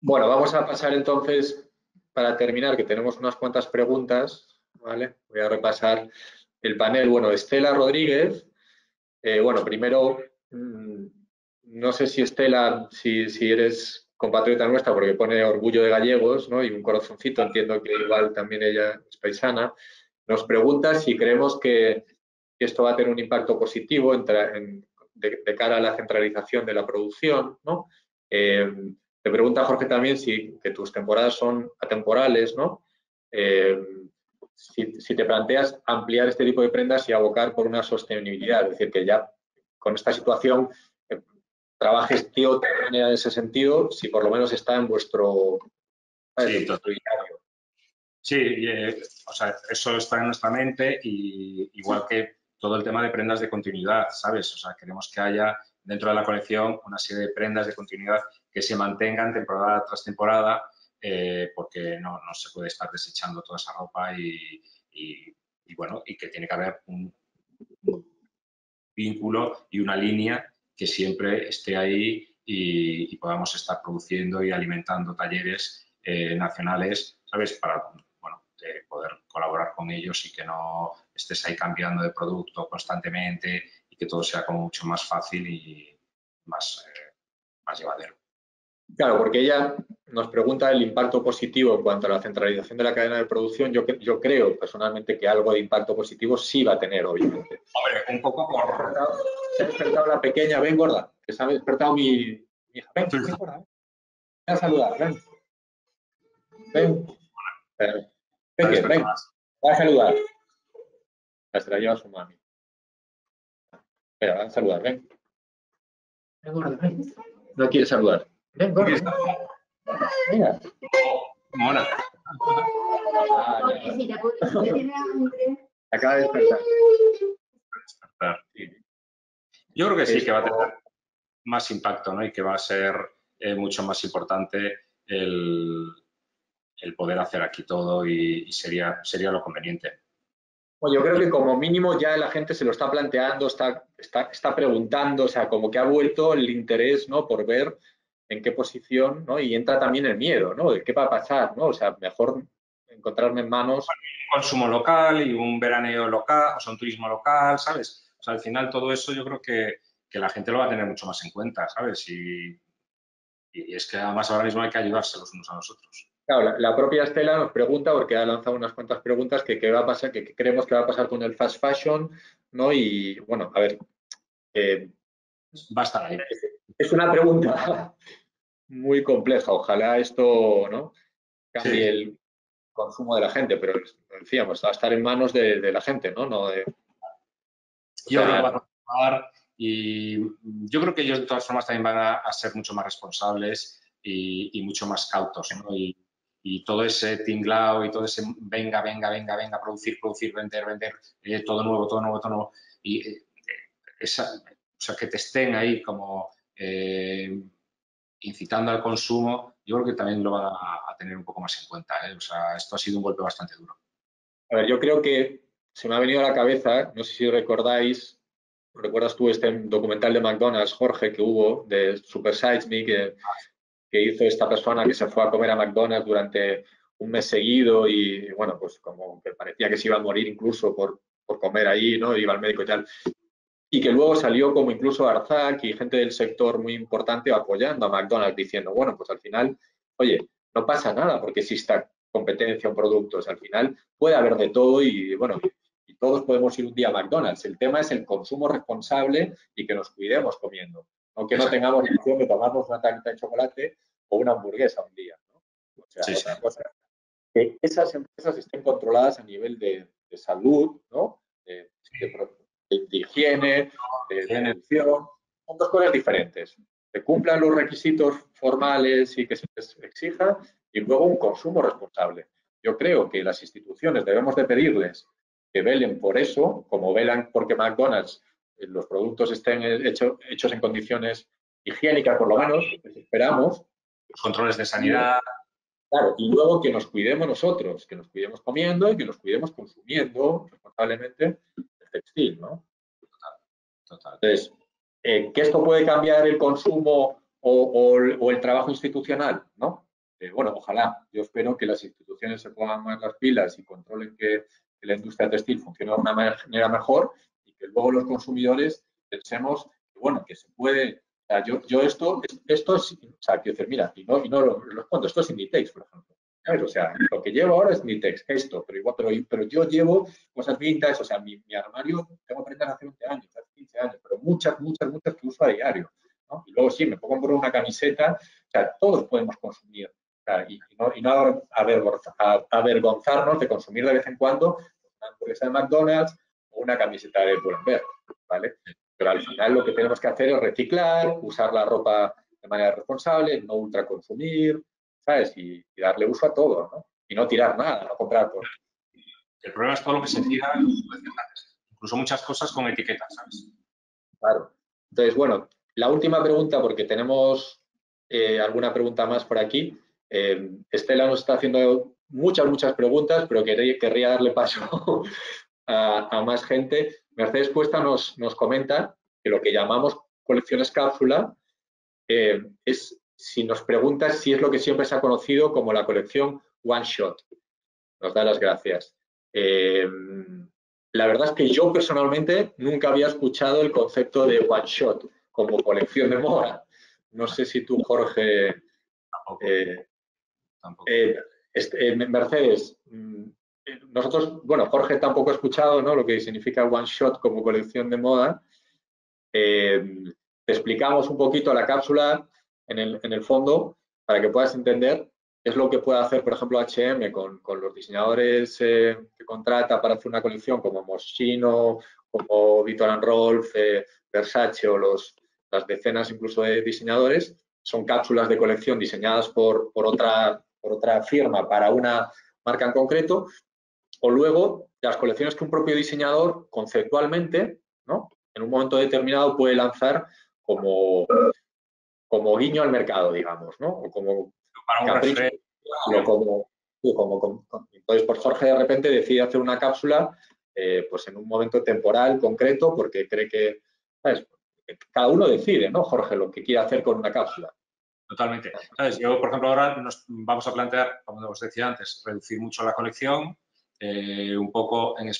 Bueno, vamos a pasar entonces, para terminar, que tenemos unas cuantas preguntas, ¿vale? Voy a repasar el panel. Bueno, Estela Rodríguez. Eh, bueno, primero, mm, no sé si Estela, si, si eres compatriota nuestra porque pone orgullo de gallegos ¿no? y un corazoncito, entiendo que igual también ella es paisana, nos pregunta si creemos que, esto va a tener un impacto positivo de, cara a la centralización de la producción. ¿no? Eh, te pregunta Jorge también si que tus temporadas son atemporales, ¿no? Eh, si, si, te planteas ampliar este tipo de prendas y abocar por una sostenibilidad, es decir, que ya con esta situación trabajes de otra manera en ese sentido, si por lo menos está en vuestro, sí, Sí, eh, o sea, eso está en nuestra mente y igual que todo el tema de prendas de continuidad, ¿sabes? O sea, queremos que haya dentro de la colección una serie de prendas de continuidad que se mantengan temporada tras temporada, eh, porque no, se puede estar desechando toda esa ropa y, bueno, y que tiene que haber un vínculo y una línea que siempre esté ahí y, podamos estar produciendo y alimentando talleres eh, nacionales, ¿sabes? Para, bueno, poder colaborar con ellos y que no estés ahí cambiando de producto constantemente y que todo sea como mucho más fácil y más, eh, más llevadero. Claro, porque ella nos pregunta el impacto positivo en cuanto a la centralización de la cadena de producción. Yo, yo creo personalmente que algo de impacto positivo sí va a tener, obviamente. Hombre, un poco por... Se ha despertado la pequeña, ven gorda, que se ha despertado mi, hija. Ven, ven gorda. Ven a saludar, ven. Ven. Ven, ven, ven. a saludar. Se la lleva su mami. Espera, van a saludar, ven. Ven gorda, ven. No quiere saludar. Ven, gorda. Mira. Mona. Acaba de despertar. Yo creo que sí, que va a tener más impacto ¿no? y que va a ser eh, mucho más importante el, el, poder hacer aquí todo y, sería, sería lo conveniente. Bueno, yo creo que como mínimo ya la gente se lo está planteando, está, está, está preguntando, o sea, como que ha vuelto el interés, ¿no? Por ver en qué posición, ¿no? Y entra también el miedo, ¿no? De qué va a pasar, ¿no? O sea, mejor encontrarme en manos. Un consumo local y un veraneo local, o sea, un turismo local, ¿sabes? O sea, al final todo eso yo creo que, que la gente lo va a tener mucho más en cuenta, ¿sabes? Y, y es que además ahora mismo hay que ayudarse los unos a los otros. Claro, la, propia Estela nos pregunta, porque ha lanzado unas cuantas preguntas, que qué va a pasar, que, creemos que va a pasar con el fast fashion, ¿no? Y bueno, a ver. Eh, va a estar ahí. Es, una pregunta muy compleja. Ojalá esto, ¿no? Cambie el consumo de la gente, pero decíamos, va a estar en manos de, la gente, ¿no? no de, yo creo que va a y yo creo que ellos de todas formas también van a, ser mucho más responsables y, mucho más cautos, ¿no? Y, y todo ese tinglao y todo ese venga, venga, venga, venga, producir, producir, vender, vender, eh, todo nuevo, todo nuevo, todo nuevo. Y eh, esa, o sea, que te estén ahí como eh, incitando al consumo, yo creo que también lo van a, tener un poco más en cuenta. O sea, esto ha sido un golpe bastante duro. A ver, yo creo que se me ha venido a la cabeza, no sé si recordáis, ¿recuerdas tú este documental de McDonald's, Jorge, que hubo de Super Size Me, que que hizo esta persona que se fue a comer a McDonald's durante un mes seguido y, bueno, pues como que parecía que se iba a morir incluso por, por comer ahí, ¿no? Iba al médico y tal. Y que luego salió como incluso Arzac y gente del sector muy importante apoyando a McDonald's diciendo, bueno, pues al final, oye, no pasa nada porque exista competencia o productos. Al final puede haber de todo y, bueno, todos podemos ir un día a McDonald's. El tema es el consumo responsable y que nos cuidemos comiendo aunque no tengamos la opción de tomarnos una tarta de chocolate o una hamburguesa un día. ¿no? O sea, otra cosa. Que esas empresas estén controladas a nivel de, salud, ¿no? De, higiene, de prevención, son dos cosas diferentes. Que cumplan los requisitos formales y que se les exija y luego un consumo responsable. Yo creo que las instituciones debemos de pedirles que velen por eso, como velan porque McDonald's los productos estén hechos en condiciones higiénicas, por lo menos, esperamos. Los controles de sanidad. Claro, y luego que nos cuidemos nosotros, que nos cuidemos comiendo y que nos cuidemos consumiendo responsablemente el textil, ¿no? Total, total. Entonces, eh, ¿que esto puede cambiar el consumo o, el trabajo institucional? ¿No? Eh, bueno, ojalá. Yo espero que las instituciones se pongan más las pilas y controlen que la industria textil funcione de una manera mejor que luego los consumidores pensemos que, bueno, que se puede, yo, yo esto, esto es, o sea, quiero decir, mira, y no, y no lo, lo esto es Inditex, por ejemplo. O sea, lo que llevo ahora es Inditex, esto, pero igual, pero, pero yo llevo cosas vintage, o sea, mi, armario, tengo prendas hace 20 años, hace 15 años, pero muchas, muchas, muchas que uso a diario. Y luego sí, me pongo por una camiseta, o sea, todos podemos consumir. Sea, y, no, y no avergonzarnos de consumir de vez en cuando una hamburguesa de McDonald's o una camiseta de Pull&Bear, ¿vale? Pero al final lo que tenemos que hacer es reciclar, usar la ropa de manera responsable, no ultraconsumir, ¿sabes? Y, darle uso a todo, ¿no? Y no tirar nada, no comprar por... El problema es todo lo que se tira, incluso muchas cosas con etiquetas, ¿sabes? Claro. Entonces, bueno, la última pregunta, porque tenemos eh, alguna pregunta más por aquí. Eh, Estela nos está haciendo muchas, muchas preguntas, pero querría, querría darle paso a, más gente. Mercedes Cuesta nos, nos, comenta que lo que llamamos colecciones cápsula eh, es, si nos preguntas si es lo que siempre se ha conocido como la colección One Shot. Nos da las gracias. Eh, la verdad es que yo personalmente nunca había escuchado el concepto de One Shot como colección de moda. No sé si tú, Jorge. Eh, este, Mercedes, mm, nosotros, bueno, Jorge tampoco ha escuchado ¿no? lo que significa One Shot como colección de moda. Eh, te explicamos un poquito la cápsula en el, en el, fondo para que puedas entender es lo que puede hacer, por ejemplo, H&M con, con, los diseñadores eh, que contrata para hacer una colección como Moschino, como Vitor Rolf, eh, Versace o los, las decenas incluso de diseñadores. Son cápsulas de colección diseñadas por, por, otra, por otra firma para una marca en concreto o luego las colecciones que un propio diseñador conceptualmente, ¿no? En un momento determinado puede lanzar como, como guiño al mercado, digamos, ¿no? O como capricho, como, como, entonces, por Jorge de repente decide hacer una cápsula eh, pues en un momento temporal concreto porque cree que, Cada uno decide, ¿no, Jorge, lo que quiere hacer con una cápsula. Totalmente. Yo, por ejemplo, ahora nos vamos a plantear, como os decía antes, reducir mucho la colección, eh, un poco en,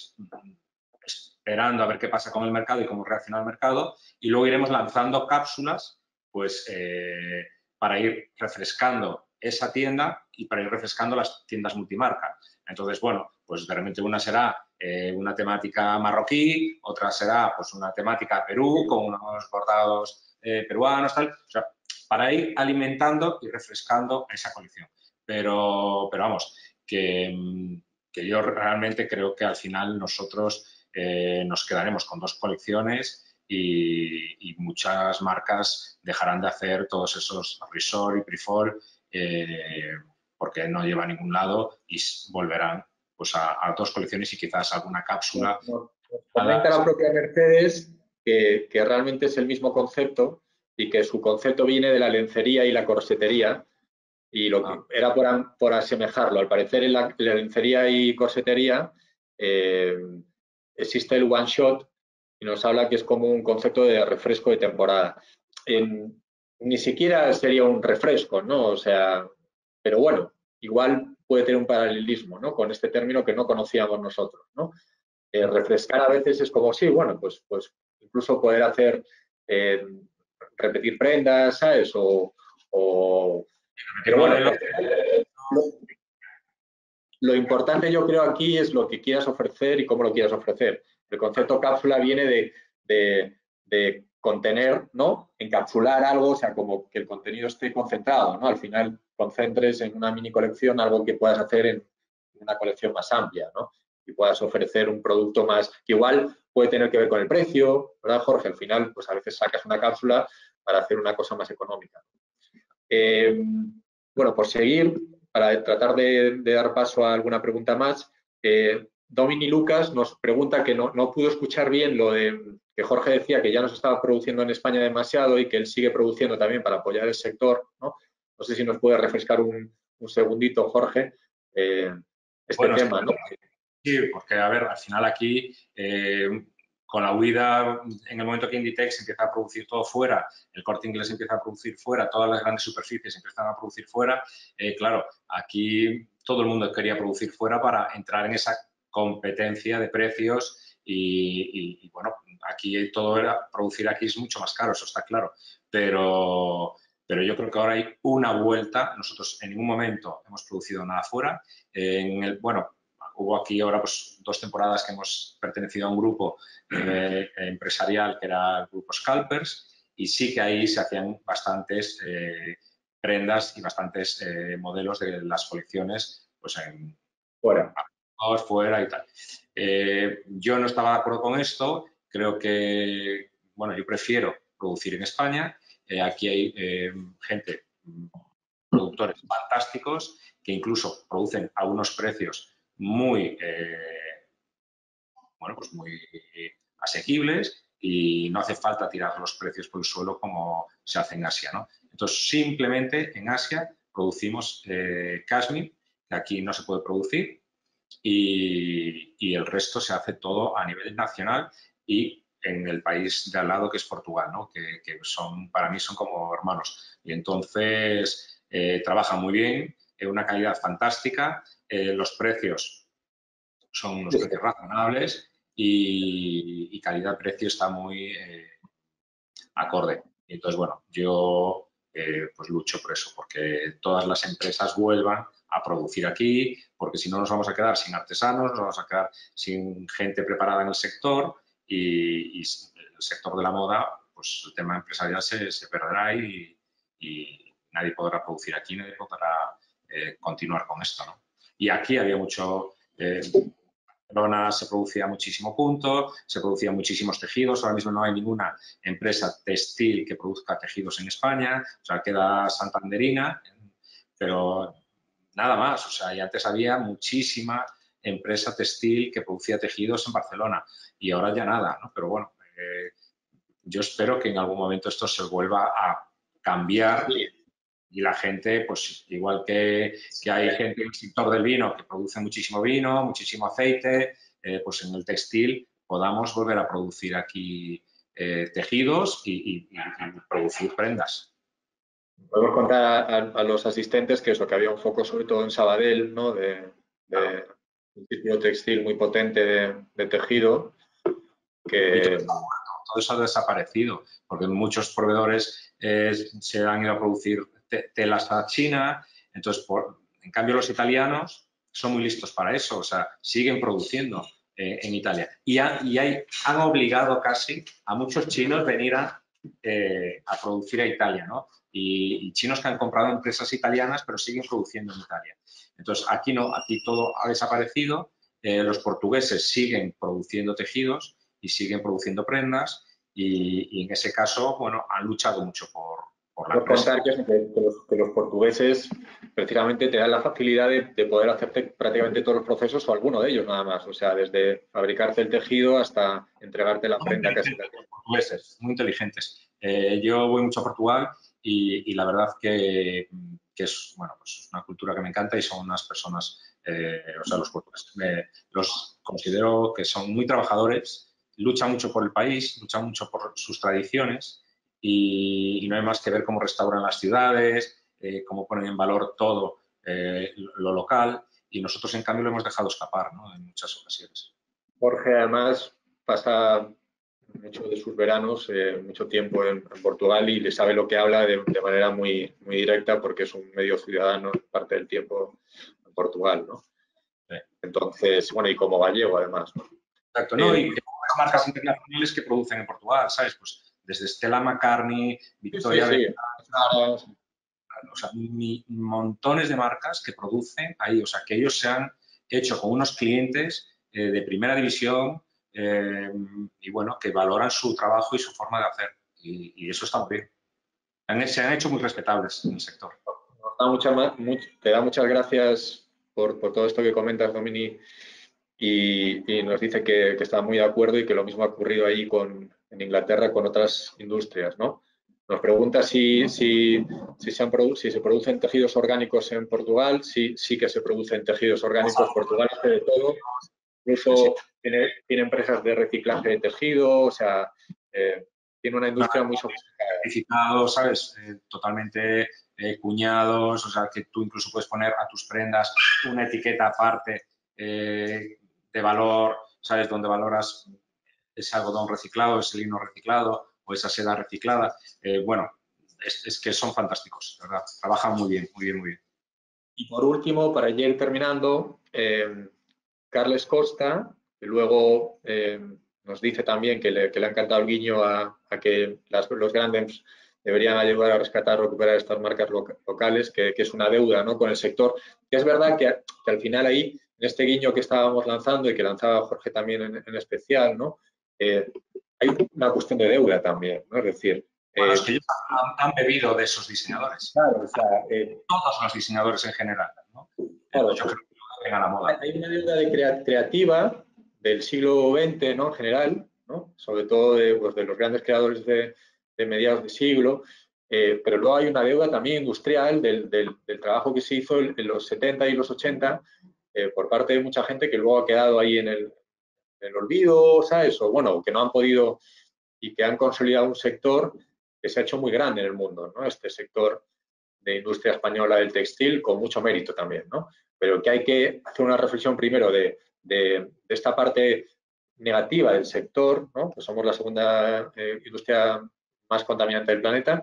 esperando a ver qué pasa con el mercado y cómo reacciona el mercado, y luego iremos lanzando cápsulas, pues, eh, para ir refrescando esa tienda y para ir refrescando las tiendas multimarca. Entonces, bueno, pues de repente una será eh, una temática marroquí, otra será pues una temática Perú con unos bordados peruanos, tal. O sea, para ir alimentando y refrescando esa colección. Pero, pero vamos, que, que yo realmente creo que al final nosotros eh, nos quedaremos con dos colecciones y, muchas marcas dejarán de hacer todos esos resort y prefall eh, porque no lleva a ningún lado y volverán pues a, dos colecciones y quizás alguna cápsula. Comenta la propia Mercedes que, realmente es el mismo concepto y que su concepto viene de la lencería y la corsetería y lo que ah. era por, asemejarlo. Al parecer en la, lencería y corsetería eh, existe el one shot y nos habla que es como un concepto de refresco de temporada. ni siquiera sería un refresco, ¿no? O sea, pero bueno, igual puede tener un paralelismo, ¿no? Con este término que no conocíamos nosotros, ¿no? Eh, refrescar a veces es como, sí, bueno, pues, pues incluso poder hacer, eh, repetir prendas, ¿sabes? O, pero bueno, lo importante yo creo aquí es lo que quieras ofrecer y cómo lo quieras ofrecer. El concepto cápsula viene de, contener, ¿no? Encapsular algo, o sea, como que el contenido esté concentrado, ¿no? Al final concentres en una mini colección algo que puedas hacer en una colección más amplia, ¿no? Y puedas ofrecer un producto más, que igual puede tener que ver con el precio, ¿verdad, Jorge? Al final, pues a veces sacas una cápsula para hacer una cosa más económica. Eh, bueno, por seguir, para tratar de, dar paso a alguna pregunta más, eh, Domini Lucas nos pregunta que no, pudo escuchar bien lo de que Jorge decía que ya no se estaba produciendo en España demasiado y que él sigue produciendo también para apoyar el sector. No, no sé si nos puede refrescar un, segundito, Jorge, eh, este tema. ¿no? Sí, porque a ver, al final aquí eh, con la huida, en el momento que Inditex empieza a producir todo fuera, el corte inglés empieza a producir fuera, todas las grandes superficies empiezan a producir fuera, eh, claro, aquí todo el mundo quería producir fuera para entrar en esa competencia de precios y, bueno, aquí todo era, producir aquí es mucho más caro, eso está claro, pero, pero yo creo que ahora hay una vuelta, nosotros en ningún momento hemos producido nada fuera, en el, bueno, hubo aquí ahora pues, dos temporadas que hemos pertenecido a un grupo eh, empresarial que era el grupo Scalpers y sí que ahí se hacían bastantes eh, prendas y bastantes eh, modelos de las colecciones pues en fuera, fuera y tal. yo no estaba de acuerdo con esto, creo que, bueno, yo prefiero producir en España. aquí hay gente, productores fantásticos que incluso producen a unos precios muy, eh, bueno, pues muy asequibles y no hace falta tirar los precios por el suelo como se hace en Asia. ¿no? Entonces, simplemente en Asia producimos eh, cashmere, que aquí no se puede producir, y, el resto se hace todo a nivel nacional y en el país de al lado, que es Portugal, ¿no? que, son, para mí son como hermanos. Y entonces eh, trabajan muy bien, una calidad fantástica eh, los precios son unos precios razonables y, calidad-precio está muy eh, acorde. Entonces, bueno, yo eh, pues lucho por eso, porque todas las empresas vuelvan a producir aquí, porque si no nos vamos a quedar sin artesanos, nos vamos a quedar sin gente preparada en el sector y, el sector de la moda, pues el tema empresarial se, se perderá y, nadie podrá producir aquí, nadie podrá continuar con esto, ¿no? Y aquí había mucho... Eh, se producía muchísimo punto, se producían muchísimos tejidos. Ahora mismo no hay ninguna empresa textil que produzca tejidos en España, o sea, queda santanderina, pero nada más. O sea, y antes había muchísima empresa textil que producía tejidos en Barcelona y ahora ya nada, ¿no? Pero bueno, eh, yo espero que en algún momento esto se vuelva a cambiar y la gente, pues igual que, hay gente en el sector del vino que produce muchísimo vino, muchísimo aceite, pues en el textil podamos volver a producir aquí tejidos y, producir prendas. Podemos contar a, los asistentes que eso, que había un foco sobre todo en Sabadell, ¿no? De, un círculo textil muy potente de, tejido. Que... Todo eso ha desaparecido, porque muchos proveedores se han ido a producir telas a China, entonces, en cambio, los italianos son muy listos para eso, o sea, siguen produciendo eh, en Italia. Y, hay, han obligado casi a muchos chinos venir a, eh, a producir a Italia, ¿no? Y, chinos que han comprado empresas italianas, pero siguen produciendo en Italia. Entonces, aquí no, aquí todo ha desaparecido, eh, los portugueses siguen produciendo tejidos y siguen produciendo prendas y, y en ese caso, bueno, han luchado mucho por, por contar que, los, portugueses precisamente te dan la facilidad de, poder hacerte prácticamente todos los procesos o alguno de ellos nada más. O sea, desde fabricarte el tejido hasta entregarte la prenda casi. Portugueses, muy inteligentes. Eh, yo voy mucho a Portugal y, la verdad que, es bueno, pues una cultura que me encanta y son unas personas, eh, o sea, los portugueses los considero que son muy trabajadores, luchan mucho por el país, luchan mucho por sus tradiciones y, no hay más que ver cómo restauran las ciudades, eh, cómo ponen en valor todo eh, lo local y nosotros en cambio lo hemos dejado escapar ¿no? en muchas ocasiones. Jorge además pasa mucho de sus veranos, eh, mucho tiempo en, Portugal y le sabe lo que habla de, manera muy, muy directa porque es un medio ciudadano parte del tiempo en Portugal, ¿no? Entonces, bueno, y como gallego además, ¿no? Exacto, ¿no? y marcas internacionales que producen en Portugal, ¿sabes? Pues desde Stella McCartney, Victoria o sea, montones de marcas que producen ahí, o sea, que ellos se han hecho con unos clientes eh, de primera división eh, y bueno, que valoran su trabajo y su forma de hacer. Y, eso está muy bien. se han hecho muy respetables en el sector. te da muchas gracias por, todo esto que comentas, Domini, y, nos dice que, que, está muy de acuerdo y que lo mismo ha ocurrido ahí con, en Inglaterra con otras industrias, ¿no? Nos pregunta si, si, si, se, si se producen tejidos orgánicos en Portugal. Sí, sí que se producen tejidos orgánicos. Portugal hace de todo. Incluso tiene, tiene, empresas de reciclaje de tejido, o sea, eh, tiene una industria muy sofisticada. ¿sabes? Eh, totalmente eh, cuñados, o sea, que tú incluso puedes poner a tus prendas una etiqueta aparte de valor, ¿sabes? Donde valoras ese algodón reciclado, ese lino reciclado o esa seda reciclada. Eh, bueno, es, que son fantásticos, ¿verdad? Trabajan muy bien, muy bien, muy bien. Y por último, para ir terminando, eh, Carles Costa, que luego eh, nos dice también que le, ha encantado el guiño a, que los grandes deberían ayudar a rescatar, recuperar estas marcas locales, que, es una deuda ¿no? con el sector. Que es verdad que, al final ahí, en este guiño que estábamos lanzando y que lanzaba Jorge también en especial, ¿no? Eh, hay una cuestión de deuda también, ¿no? Es decir... Eh, que ellos han, bebido de esos diseñadores. Claro, o sea... Eh, Todos los diseñadores en general, ¿no? Claro, yo creo que la moda. Hay una deuda de creativa del siglo XX, ¿no? En general, ¿no? Sobre todo de, pues, de los grandes creadores de, de mediados de siglo, eh, pero luego hay una deuda también industrial del, del, del, trabajo que se hizo en los 70 y los 80 eh, por parte de mucha gente que luego ha quedado ahí en el, el olvido, ¿sabes? O bueno, que no han podido y que han consolidado un sector que se ha hecho muy grande en el mundo, ¿no? Este sector de industria española del textil con mucho mérito también, ¿no? Pero que hay que hacer una reflexión primero de, esta parte negativa del sector, ¿no? Que somos la segunda eh, industria más contaminante del planeta,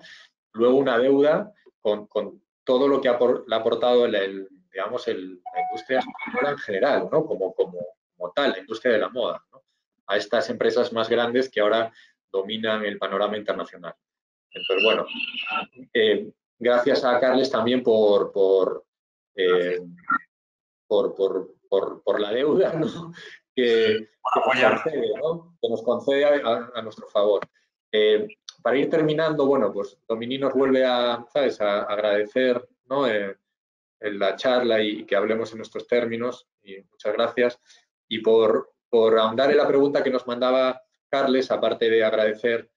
luego una deuda con, todo lo que ha, le ha aportado el, digamos, el, la industria española en general, ¿no? Como, como, como tal, la industria de la moda, a estas empresas más grandes que ahora dominan el panorama internacional. Entonces, bueno, eh, gracias a Carles también por, por, eh, por, la deuda que, nos concede, a, nuestro favor. Eh, para ir terminando, bueno, pues Domini nos vuelve a, ¿sabes? a agradecer ¿no? en la charla y que hablemos en nuestros términos y muchas gracias y por, ahondar en la pregunta que nos mandaba Carles, aparte de agradecer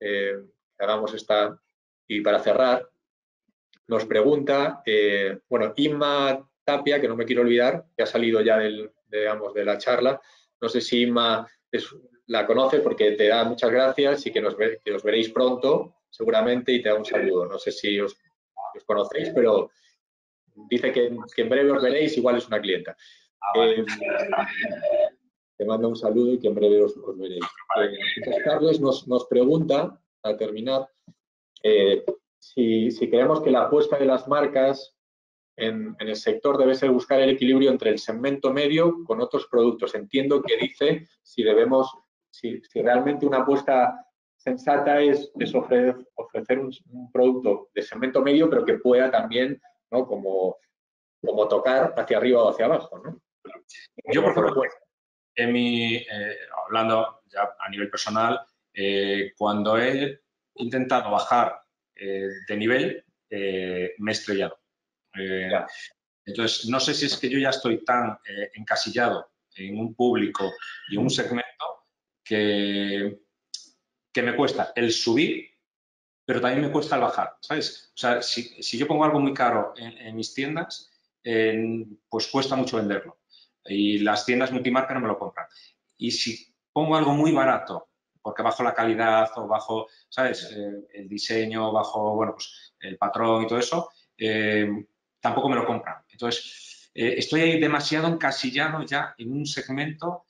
eh, que hagamos esta, y para cerrar, nos pregunta, eh, bueno, Inma Tapia, que no me quiero olvidar, que ha salido ya del, digamos, de la charla, No sé si Inma la conoce porque te da muchas gracias y que, nos que os veréis pronto, seguramente, y te da un saludo. No sé si os, conocéis, pero dice que, en breve os veréis, igual es una clienta. Ah, eh, te mando un saludo y que en breve os, veréis. Eh, Carlos nos, nos, pregunta, a terminar, eh, si, si creemos que la apuesta de las marcas en, el sector debe ser buscar el equilibrio entre el segmento medio con otros productos. Entiendo que dice si debemos, si, realmente una apuesta sensata es, ofrecer, un, producto de segmento medio, pero que pueda también, ¿no? Como, como tocar hacia arriba o hacia abajo, ¿no? Yo, por ejemplo, en mi, eh, hablando ya a nivel personal, eh, cuando he intentado bajar eh, de nivel, me he estrellado. Entonces, no sé si es que yo ya estoy tan encasillado en un público y en un segmento que, que me cuesta el subir, pero también me cuesta el bajar, ¿sabes? O sea, si, yo pongo algo muy caro en, mis tiendas, pues cuesta mucho venderlo. Y las tiendas multimarca no me lo compran. Y si pongo algo muy barato, porque bajo la calidad o bajo, ¿sabes? Eh, el diseño, bajo, bueno, pues el patrón y todo eso, tampoco me lo compran. Entonces, eh, estoy ahí demasiado encasillado ya en un segmento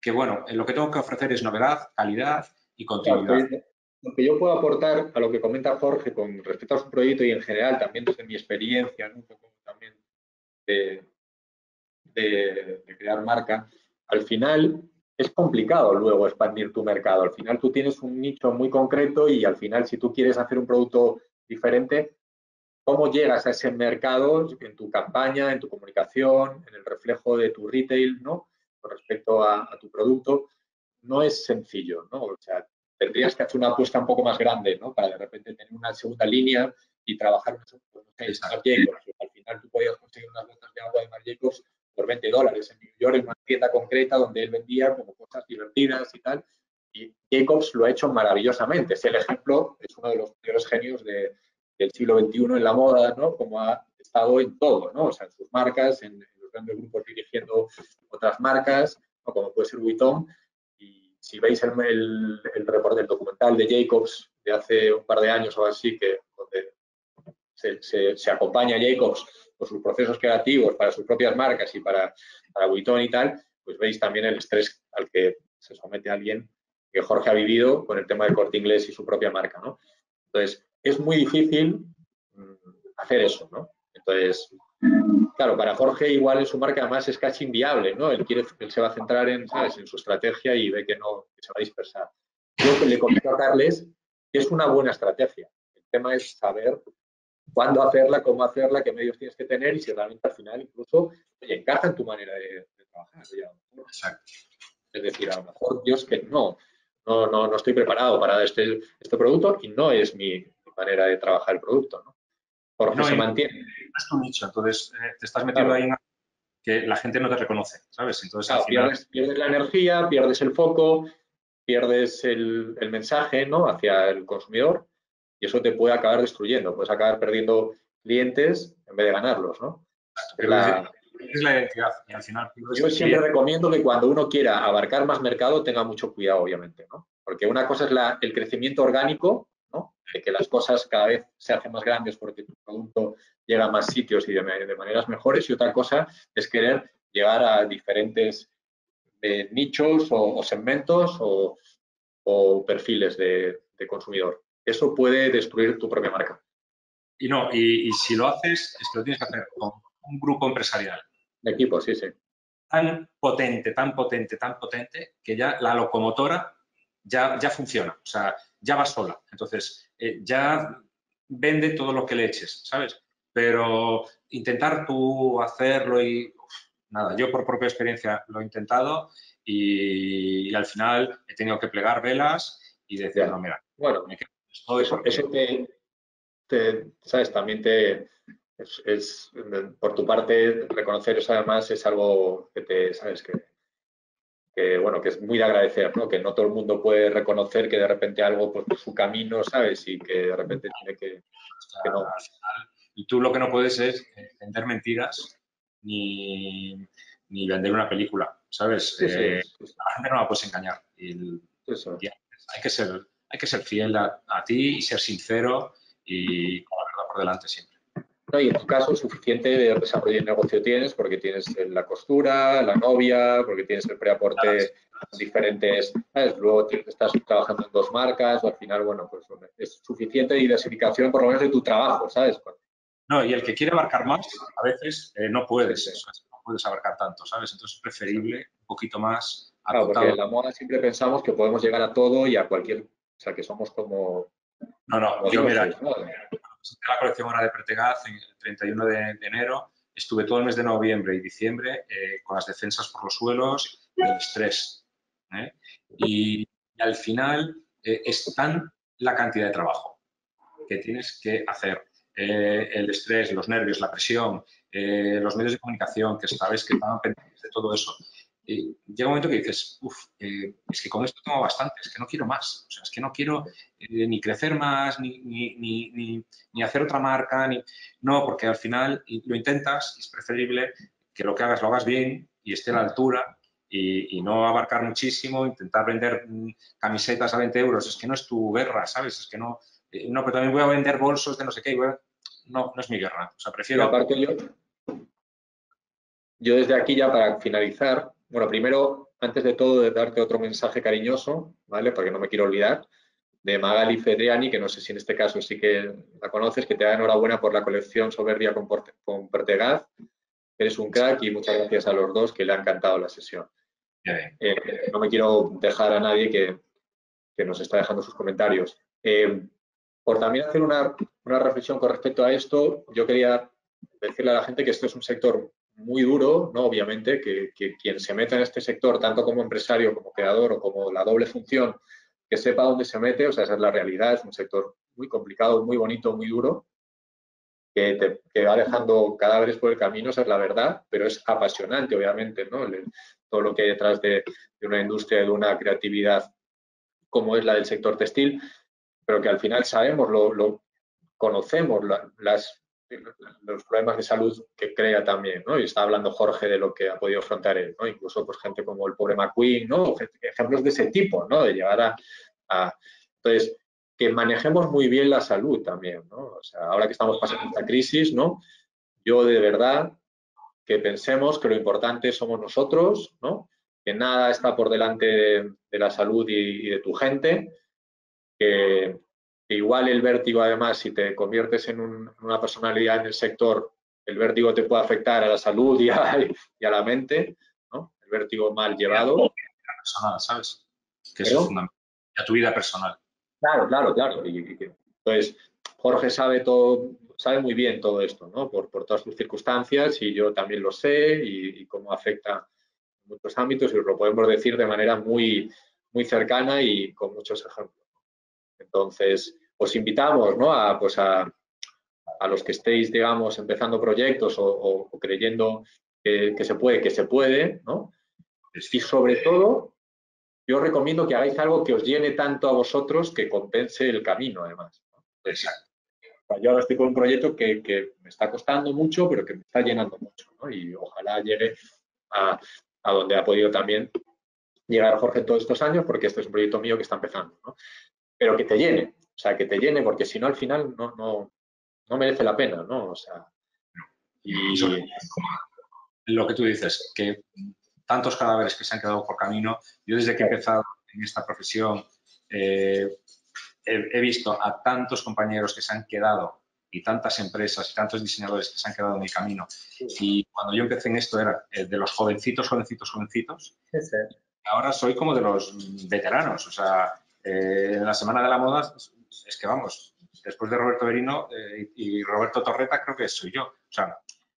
que, bueno, lo que tengo que ofrecer es novedad, calidad y continuidad. lo que yo puedo aportar a lo que comenta Jorge con respecto a su proyecto y en general también desde mi experiencia, poco también de, crear marca, al final es complicado luego expandir tu mercado. Al final tú tienes un nicho muy concreto y al final si tú quieres hacer un producto diferente, cómo llegas a ese mercado en tu campaña, en tu comunicación, en el reflejo de tu retail, ¿no? Con respecto a, tu producto, no es sencillo, ¿no? O sea, tendrías que hacer una apuesta un poco más grande, ¿no? Para de repente tener una segunda línea y trabajar en pues, Al final tú podías conseguir unas botas de agua de Jacobs por 20 dólares en New York, en una tienda concreta donde él vendía como cosas divertidas y tal. Y Jacobs lo ha hecho maravillosamente. Es el ejemplo, es uno de los mayores genios de, del siglo XXI en la moda, ¿no? Como ha estado en todo, ¿no? O sea, en sus marcas, en, los grandes grupos dirigiendo otras marcas, como puede ser Vuitton. Y si veis el, el, el reporte del documental de Jacobs de hace un par de años o así, que donde se, se, acompaña a Jacobs con sus procesos creativos para sus propias marcas y para, para Vuitton y tal, pues veis también el estrés al que se somete alguien que Jorge ha vivido con el tema del corte inglés y su propia marca, ¿no? Entonces, es muy difícil mm, hacer eso, ¿no? Entonces, claro, para Jorge igual en su marca además es casi inviable, ¿no? Él, quiere, él se va a centrar en, ¿sabes? en su estrategia y ve que no, que se va a dispersar. Yo le comento a Carles que es una buena estrategia. El tema es saber cuándo hacerla, cómo hacerla, qué medios tienes que tener y si realmente al final incluso oye, encaja en tu manera de, trabajar. Exacto. Es decir, a lo mejor yo es que no, no, no, no estoy preparado para este, este producto y no es mi, manera de trabajar el producto, ¿no? Porque se mantiene. es tu nicho, entonces eh, te estás metiendo ahí en que la gente no te reconoce, ¿sabes? Entonces pierdes, la energía, pierdes el foco, pierdes el, mensaje, ¿no? Hacia el consumidor y eso te puede acabar destruyendo, puedes acabar perdiendo clientes en vez de ganarlos, ¿no? es la identidad y al final... Yo siempre recomiendo que cuando uno quiera abarcar más mercado tenga mucho cuidado, obviamente, ¿no? Porque una cosa es la, el crecimiento orgánico de que las cosas cada vez se hacen más grandes porque tu producto llega a más sitios y de, maneras mejores y otra cosa es querer llegar a diferentes eh, nichos o, segmentos o, perfiles de, consumidor. Eso puede destruir tu propia marca. Y no, y, si lo haces, es que lo tienes que hacer con un grupo empresarial. De equipo, sí, sí. Tan potente, tan potente, tan potente, que ya la locomotora ya, ya funciona. O sea, ya va sola. Entonces, eh, ya vende todo lo que le eches, ¿sabes? Pero intentar tú hacerlo y nada, yo por propia experiencia lo he intentado y, al final he tenido que plegar velas y decir, no, mira, bueno, eso, eso te, ¿sabes? También te, es, por tu parte, reconocer eso además es algo que te, ¿sabes? Que, que, bueno, que es muy de agradecer, ¿no? Que no todo el mundo puede reconocer que de repente algo pues, por su camino, ¿sabes? Y que de repente tiene que, Y tú lo que no puedes es vender mentiras ni, ni vender una película, ¿sabes? Eh, la gente no la puedes engañar. Y, hay, que ser, hay que ser fiel a, ti y ser sincero y con la verdad por delante siempre. y en tu caso, suficiente de desarrollo de negocio tienes porque tienes la costura, la novia, porque tienes el preaporte diferentes, luego estás trabajando en dos marcas, o al final, bueno, pues es suficiente diversificación por lo menos de tu trabajo, ¿sabes? No, y el que quiere abarcar más, a veces eh, no puedes, no puedes abarcar tanto, ¿sabes? Entonces es preferible un poquito más. Claro, porque en la moda siempre pensamos que podemos llegar a todo y a cualquier, o sea, que somos como... No, no, yo mira, la colección ahora de Pretegaz el 31 de, enero, estuve todo el mes de noviembre y diciembre eh, con las defensas por los suelos, el estrés, ¿eh? Y, al final eh, es tan la cantidad de trabajo que tienes que hacer. Eh, el estrés, los nervios, la presión, los medios de comunicación, que sabes que están pendientes de todo eso. Y llega un momento que dices, uff, es que con esto tengo bastante, es que no quiero más. O sea, es que no quiero ni crecer más, ni, ni, ni, hacer otra marca, ni... No, porque al final lo intentas y es preferible que lo que hagas lo hagas bien y esté a la altura y, no abarcar muchísimo, intentar vender mm, camisetas a 20 euros, es que no es tu guerra, ¿sabes? Es que no, eh, no, pero también voy a vender bolsos de no sé qué, no, no es mi guerra, o sea, prefiero... aparte yo, yo desde aquí ya para finalizar, bueno, primero, antes de todo, de darte otro mensaje cariñoso, ¿vale? Porque no me quiero olvidar, de Magali Fedriani, que no sé si en este caso sí que la conoces, que te da enhorabuena por la colección Soberbia con, con Pertegaz. Eres un crack y muchas gracias a los dos que le ha encantado la sesión. Eh, no me quiero dejar a nadie que, nos está dejando sus comentarios. Eh, por también hacer una, reflexión con respecto a esto, yo quería decirle a la gente que esto es un sector muy duro, ¿no? Obviamente, que, quien se meta en este sector, tanto como empresario, como creador o como la doble función, que sepa dónde se mete, o sea, esa es la realidad, es un sector muy complicado, muy bonito, muy duro, que, te, va dejando cadáveres por el camino, esa es la verdad, pero es apasionante, obviamente, ¿no? todo lo que hay detrás de, una industria, de una creatividad como es la del sector textil, pero que al final sabemos, lo, conocemos, las, los problemas de salud que crea también, ¿no? Y está hablando Jorge de lo que ha podido afrontar él, ¿no? Incluso pues gente como el pobre McQueen, ¿no? Ejemplos de ese tipo, ¿no? De llegar a, a... Entonces, que manejemos muy bien la salud también, ¿no? O sea, ahora que estamos pasando esta crisis, ¿no? Yo de verdad que pensemos que lo importante somos nosotros, ¿no? Que nada está por delante de, la salud y, de tu gente, que, igual el vértigo, además, si te conviertes en, una personalidad en el sector, el vértigo te puede afectar a la salud y a, la mente, ¿no? El vértigo mal llevado. Personal, ¿sabes? Que eso es fundamental. a tu vida personal. Claro, claro, claro. entonces, Jorge sabe todo, sabe muy bien todo esto, ¿no? Por, todas sus circunstancias y yo también lo sé y, cómo afecta en muchos ámbitos y lo podemos decir de manera muy, muy cercana y con muchos ejemplos. Entonces, os invitamos, ¿no? A, pues a, los que estéis, digamos, empezando proyectos o, creyendo que, que, se puede, que se puede, ¿no? Y sobre todo, yo recomiendo que hagáis algo que os llene tanto a vosotros que compense el camino, además. Exacto. Yo ahora estoy con un proyecto que, me está costando mucho, pero que me está llenando mucho, ¿no? Y ojalá llegue a, donde ha podido también llegar Jorge todos estos años, porque este es un proyecto mío que está empezando, ¿no? Pero que te llene, sea, que te llene, porque si no, al final no, no, no merece la pena, ¿no? O sea, y... Lo que tú dices, que tantos cadáveres que se han quedado por camino. Yo desde que he empezado en esta profesión eh, he, visto a tantos compañeros que se han quedado y tantas empresas y tantos diseñadores que se han quedado en mi camino. Y cuando yo empecé en esto era eh, de los jovencitos, jovencitos, jovencitos. Ahora soy como de los veteranos. O sea, eh, en la Semana de la Moda es que vamos, después de Roberto Berino y Roberto Torreta creo que soy yo. O sea,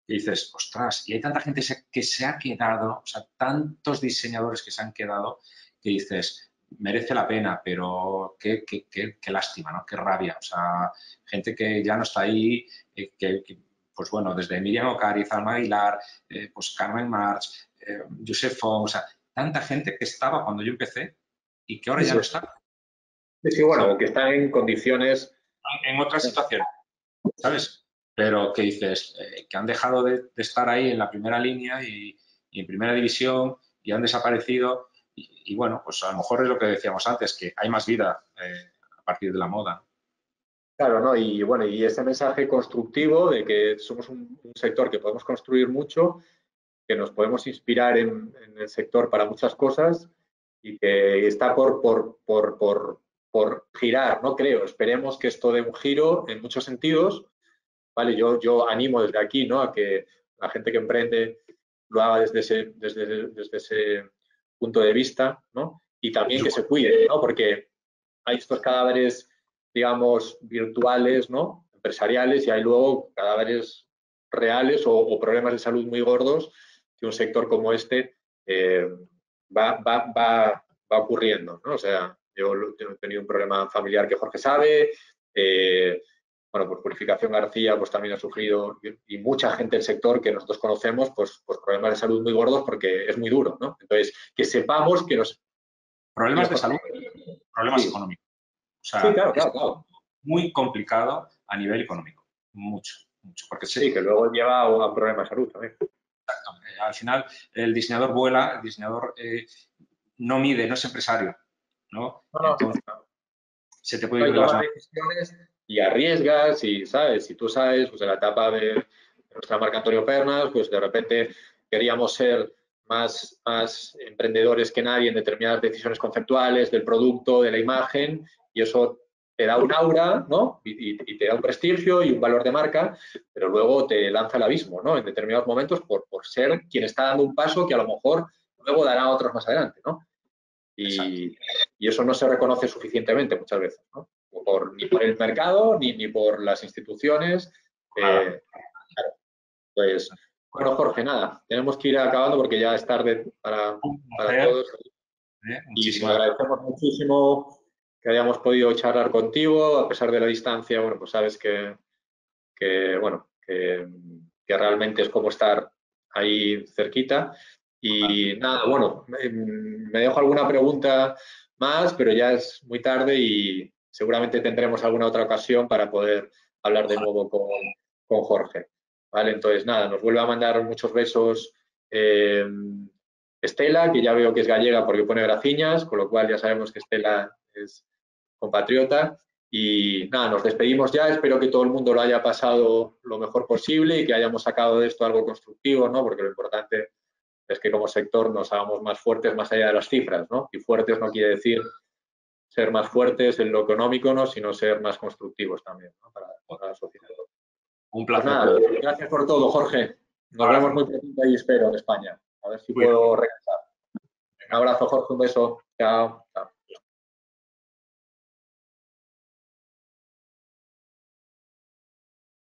y dices, ostras, y hay tanta gente que se ha quedado, o sea, tantos diseñadores que se han quedado, que dices, merece la pena, pero qué, qué, qué, lástima, ¿no? Qué rabia. O sea, gente que ya no está ahí, eh, que, pues bueno, desde Miriam Ocari, Zalma Aguilar, eh, pues Carmen March, eh, Josep Fong, o sea, tanta gente que estaba cuando yo empecé y que ahora ya no está. Sí, bueno, que están en condiciones... En otra situación, ¿sabes? pero que dices, eh, que han dejado de, estar ahí en la primera línea y, y en primera división y han desaparecido. Y, bueno, pues a lo mejor es lo que decíamos antes, que hay más vida eh, a partir de la moda. Claro, ¿no? Y bueno, y ese mensaje constructivo de que somos un, sector que podemos construir mucho, que nos podemos inspirar en, el sector para muchas cosas y que está por, por, por, por, por girar, no creo. Esperemos que esto dé un giro en muchos sentidos. Vale, yo, yo animo desde aquí, ¿no? A que la gente que emprende lo haga desde ese, desde, desde ese punto de vista, ¿no? Y también que se cuide, ¿no? Porque hay estos cadáveres digamos, virtuales, ¿no? Empresariales y hay luego cadáveres reales o, problemas de salud muy gordos que un sector como este eh, va, va, va, va, ocurriendo, ¿no? O sea, yo he tenido un problema familiar que Jorge sabe, eh, bueno, pues Purificación García pues también ha sufrido y, mucha gente del sector que nosotros conocemos, pues, pues, problemas de salud muy gordos porque es muy duro, ¿no? Entonces, que sepamos que los... Problemas de salud, problemas económicos. O sea, sí, claro, claro, muy complicado a nivel económico. Mucho, mucho. Porque sí, que luego lleva a un problema de salud también. Exacto. Al final, el diseñador vuela, el diseñador eh, no mide, no es empresario. ¿No? Entonces, se te puede ir las decisiones y arriesgas y, ¿sabes? Si tú sabes, pues en la etapa de nuestra marca Antonio Pernas, pues de repente queríamos ser más, más emprendedores que nadie en determinadas decisiones conceptuales del producto, de la imagen, y eso te da un aura, ¿no? Y, te da un prestigio y un valor de marca, pero luego te lanza al abismo, ¿no? En determinados momentos por, por ser quien está dando un paso que a lo mejor luego dará a otros más adelante, ¿no? Y, y, eso no se reconoce suficientemente muchas veces, ¿no? Por, ni por el mercado ni, ni por las instituciones. Eh, claro. Pues, bueno, Jorge, nada, tenemos que ir acabando porque ya es tarde para, para todos. Eh, y agradecemos muchísimo que hayamos podido charlar contigo, a pesar de la distancia, bueno, pues sabes que, bueno, que, realmente es como estar ahí cerquita. Y nada, bueno, me, dejo alguna pregunta más, pero ya es muy tarde y seguramente tendremos alguna otra ocasión para poder hablar de nuevo con, Jorge. ¿Vale? Entonces, nada, nos vuelve a mandar muchos besos eh, Estela, que ya veo que es gallega porque pone graciñas, con lo cual ya sabemos que Estela es compatriota. Y nada, nos despedimos ya. Espero que todo el mundo lo haya pasado lo mejor posible y que hayamos sacado de esto algo constructivo, ¿no? Porque lo importante es que como sector nos hagamos más fuertes más allá de las cifras, ¿no? Y fuertes no quiere decir ser más fuertes en lo económico, ¿no? Sino ser más constructivos también, ¿no? Para, la sociedad. Un pues placer. gracias por todo, Jorge. Nos vemos muy pronto y espero en España. A ver si puedo regresar. Un abrazo, Jorge. Un beso. Chao. Chao.